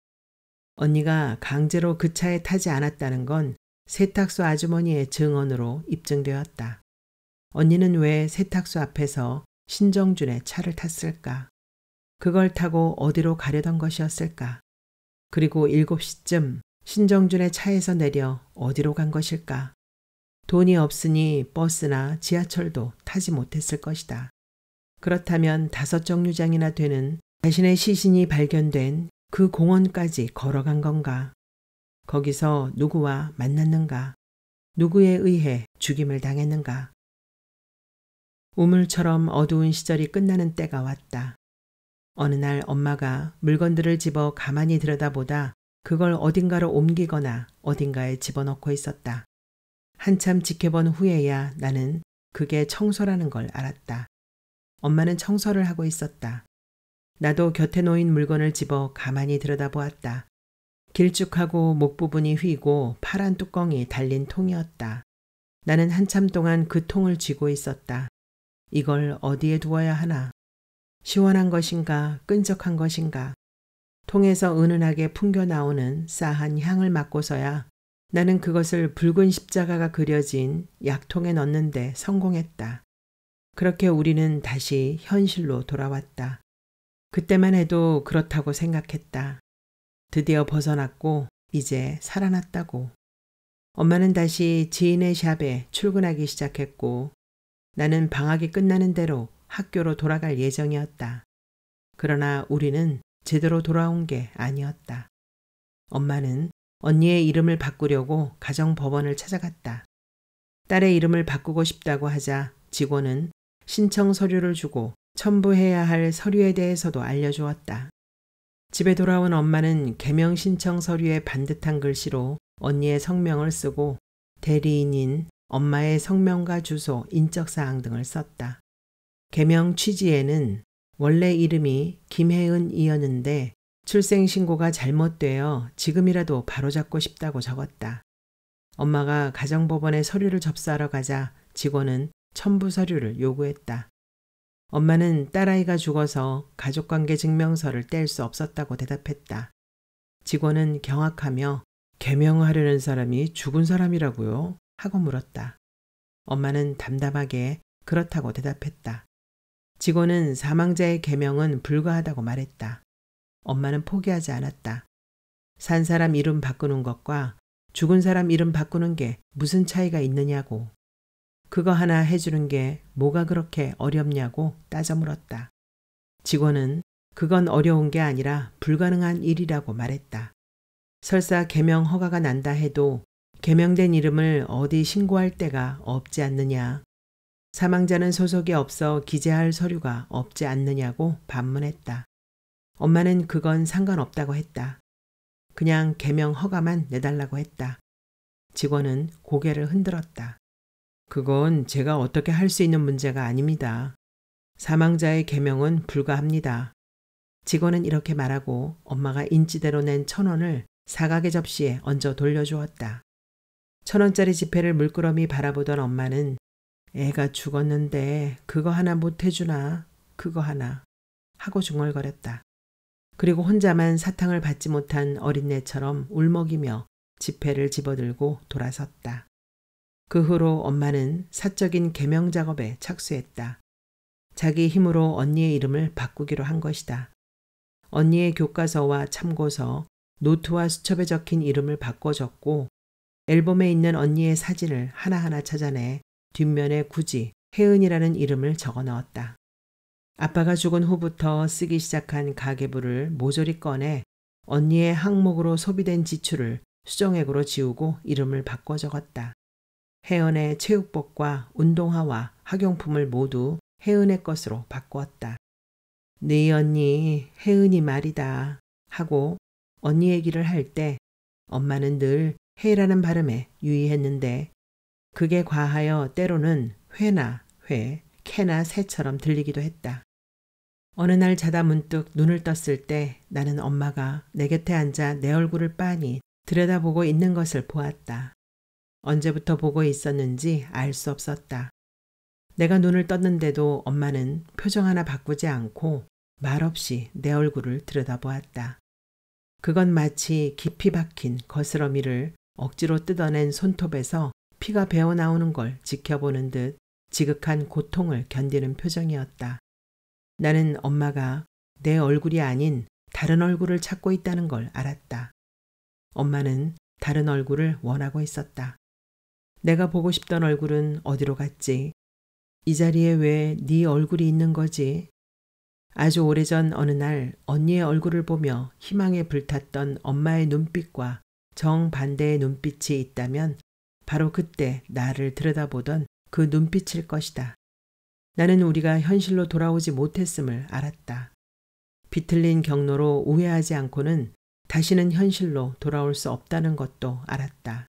Speaker 1: 언니가 강제로 그 차에 타지 않았다는 건 세탁소 아주머니의 증언으로 입증되었다. 언니는 왜 세탁소 앞에서 신정준의 차를 탔을까? 그걸 타고 어디로 가려던 것이었을까? 그리고 7시쯤 신정준의 차에서 내려 어디로 간 것일까? 돈이 없으니 버스나 지하철도 타지 못했을 것이다. 그렇다면 다섯 정류장이나 되는 자신의 시신이 발견된 그 공원까지 걸어간 건가? 거기서 누구와 만났는가? 누구에 의해 죽임을 당했는가? 우물처럼 어두운 시절이 끝나는 때가 왔다. 어느 날 엄마가 물건들을 집어 가만히 들여다보다 그걸 어딘가로 옮기거나 어딘가에 집어넣고 있었다. 한참 지켜본 후에야 나는 그게 청소라는 걸 알았다. 엄마는 청소를 하고 있었다. 나도 곁에 놓인 물건을 집어 가만히 들여다보았다. 길쭉하고 목 부분이 휘고 파란 뚜껑이 달린 통이었다. 나는 한참 동안 그 통을 쥐고 있었다. 이걸 어디에 두어야 하나? 시원한 것인가, 끈적한 것인가? 통에서 은은하게 풍겨 나오는 싸한 향을 맡고서야 나는 그것을 붉은 십자가가 그려진 약통에 넣는데 성공했다. 그렇게 우리는 다시 현실로 돌아왔다. 그때만 해도 그렇다고 생각했다. 드디어 벗어났고 이제 살아났다고. 엄마는 다시 지인의 샵에 출근하기 시작했고 나는 방학이 끝나는 대로 학교로 돌아갈 예정이었다. 그러나 우리는 제대로 돌아온 게 아니었다. 엄마는 언니의 이름을 바꾸려고 가정법원을 찾아갔다. 딸의 이름을 바꾸고 싶다고 하자 직원은 신청 서류를 주고 첨부해야 할 서류에 대해서도 알려주었다. 집에 돌아온 엄마는 개명 신청 서류에 반듯한 글씨로 언니의 성명을 쓰고 대리인인 엄마의 성명과 주소, 인적사항 등을 썼다. 개명 취지에는 원래 이름이 김혜은이었는데 출생신고가 잘못되어 지금이라도 바로잡고 싶다고 적었다. 엄마가 가정법원에 서류를 접수하러 가자 직원은 첨부 서류를 요구했다. 엄마는 딸아이가 죽어서 가족관계 증명서를 뗄 수 없었다고 대답했다. 직원은 경악하며 개명하려는 사람이 죽은 사람이라고요? 하고 물었다. 엄마는 담담하게 그렇다고 대답했다. 직원은 사망자의 개명은 불가하다고 말했다. 엄마는 포기하지 않았다. 산 사람 이름 바꾸는 것과 죽은 사람 이름 바꾸는 게 무슨 차이가 있느냐고 그거 하나 해주는 게 뭐가 그렇게 어렵냐고 따져 물었다. 직원은 그건 어려운 게 아니라 불가능한 일이라고 말했다. 설사 개명 허가가 난다 해도 개명된 이름을 어디 신고할 데가 없지 않느냐. 사망자는 소속이 없어 기재할 서류가 없지 않느냐고 반문했다. 엄마는 그건 상관없다고 했다. 그냥 개명 허가만 내달라고 했다. 직원은 고개를 흔들었다. 그건 제가 어떻게 할 수 있는 문제가 아닙니다. 사망자의 개명은 불가합니다. 직원은 이렇게 말하고 엄마가 인지대로 낸 천 원을 사각의 접시에 얹어 돌려주었다. 천 원짜리 지폐를 물끄러미 바라보던 엄마는 애가 죽었는데 그거 하나 못 해주나 그거 하나 하고 중얼거렸다. 그리고 혼자만 사탕을 받지 못한 어린애처럼 울먹이며 지폐를 집어들고 돌아섰다. 그 후로 엄마는 사적인 개명 작업에 착수했다. 자기 힘으로 언니의 이름을 바꾸기로 한 것이다. 언니의 교과서와 참고서, 노트와 수첩에 적힌 이름을 바꿔 적고 앨범에 있는 언니의 사진을 하나하나 찾아내 뒷면에 굳이 혜은이라는 이름을 적어 넣었다. 아빠가 죽은 후부터 쓰기 시작한 가계부를 모조리 꺼내 언니의 항목으로 소비된 지출을 수정액으로 지우고 이름을 바꿔 적었다. 혜은의 체육복과 운동화와 학용품을 모두 혜은의 것으로 바꾸었다. 네 언니 혜은이 말이다 하고 언니 얘기를 할 때 엄마는 늘 해라는 발음에 유의했는데 그게 과하여 때로는 회나 회, 캐나 새처럼 들리기도 했다. 어느 날 자다 문득 눈을 떴을 때 나는 엄마가 내 곁에 앉아 내 얼굴을 빤히 들여다보고 있는 것을 보았다. 언제부터 보고 있었는지 알 수 없었다. 내가 눈을 떴는데도 엄마는 표정 하나 바꾸지 않고 말없이 내 얼굴을 들여다보았다. 그건 마치 깊이 박힌 거스러미를 억지로 뜯어낸 손톱에서 피가 배어 나오는 걸 지켜보는 듯 지극한 고통을 견디는 표정이었다. 나는 엄마가 내 얼굴이 아닌 다른 얼굴을 찾고 있다는 걸 알았다. 엄마는 다른 얼굴을 원하고 있었다. 내가 보고 싶던 얼굴은 어디로 갔지? 이 자리에 왜 네 얼굴이 있는 거지? 아주 오래전 어느 날 언니의 얼굴을 보며 희망에 불탔던 엄마의 눈빛과 정반대의 눈빛이 있다면 바로 그때 나를 들여다보던 그 눈빛일 것이다. 나는 우리가 현실로 돌아오지 못했음을 알았다. 비틀린 경로로 우회하지 않고는 다시는 현실로 돌아올 수 없다는 것도 알았다.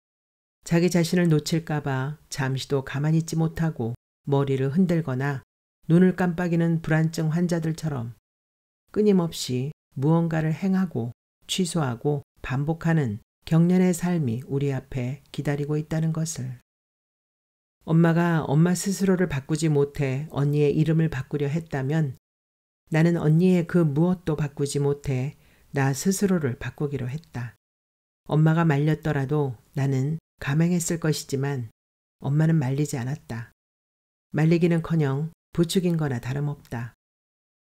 Speaker 1: 자기 자신을 놓칠까봐 잠시도 가만히 있지 못하고 머리를 흔들거나 눈을 깜빡이는 불안증 환자들처럼 끊임없이 무언가를 행하고 취소하고 반복하는 경련의 삶이 우리 앞에 기다리고 있다는 것을. 엄마가 엄마 스스로를 바꾸지 못해 언니의 이름을 바꾸려 했다면 나는 언니의 그 무엇도 바꾸지 못해 나 스스로를 바꾸기로 했다. 엄마가 말렸더라도 나는 감행했을 것이지만 엄마는 말리지 않았다. 말리기는 커녕 부추긴 거나 다름없다.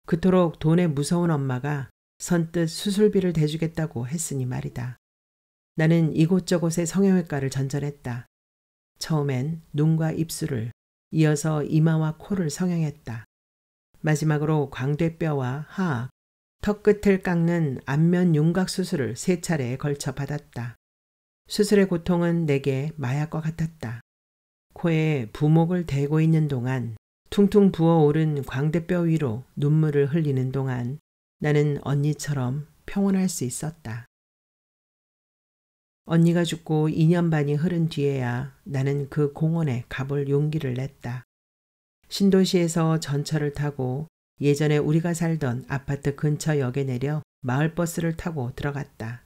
Speaker 1: 그토록 돈에 무서운 엄마가 선뜻 수술비를 대주겠다고 했으니 말이다. 나는 이곳저곳의 성형외과를 전전했다. 처음엔 눈과 입술을, 이어서 이마와 코를 성형했다. 마지막으로 광대뼈와 하악, 턱 끝을 깎는 안면 윤곽 수술을 세 차례에 걸쳐 받았다. 수술의 고통은 내게 마약과 같았다. 코에 부목을 대고 있는 동안 퉁퉁 부어오른 광대뼈 위로 눈물을 흘리는 동안 나는 언니처럼 평온할 수 있었다. 언니가 죽고 2년 반이 흐른 뒤에야 나는 그 공원에 가볼 용기를 냈다. 신도시에서 전철을 타고 예전에 우리가 살던 아파트 근처 역에 내려 마을버스를 타고 들어갔다.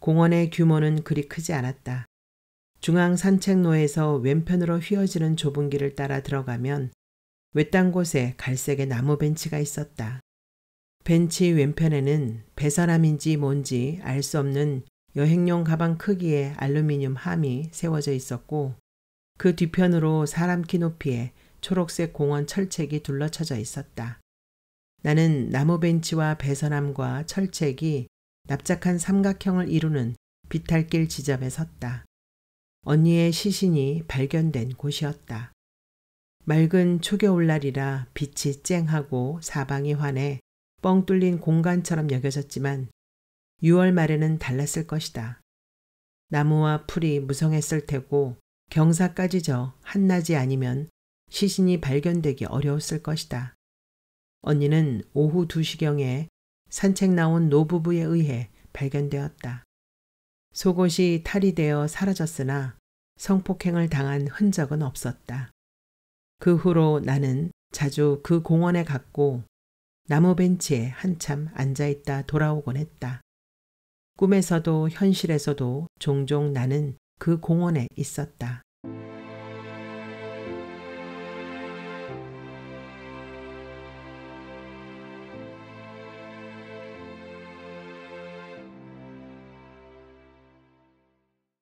Speaker 1: 공원의 규모는 그리 크지 않았다. 중앙 산책로에서 왼편으로 휘어지는 좁은 길을 따라 들어가면 외딴 곳에 갈색의 나무 벤치가 있었다. 벤치 왼편에는 배설함인지 뭔지 알 수 없는 여행용 가방 크기의 알루미늄 함이 세워져 있었고 그 뒤편으로 사람 키 높이의 초록색 공원 철책이 둘러쳐져 있었다. 나는 나무 벤치와 배선함과 철책이 납작한 삼각형을 이루는 비탈길 지점에 섰다. 언니의 시신이 발견된 곳이었다. 맑은 초겨울날이라 빛이 쨍하고 사방이 환해 뻥 뚫린 공간처럼 여겨졌지만 6월 말에는 달랐을 것이다. 나무와 풀이 무성했을 테고 경사까지 저 한낮이 아니면 시신이 발견되기 어려웠을 것이다. 언니는 오후 2시경에 산책 나온 노부부에 의해 발견되었다. 속옷이 탈이 되어 사라졌으나 성폭행을 당한 흔적은 없었다. 그 후로 나는 자주 그 공원에 갔고 나무 벤치에 한참 앉아 있다 돌아오곤 했다. 꿈에서도 현실에서도 종종 나는 그 공원에 있었다.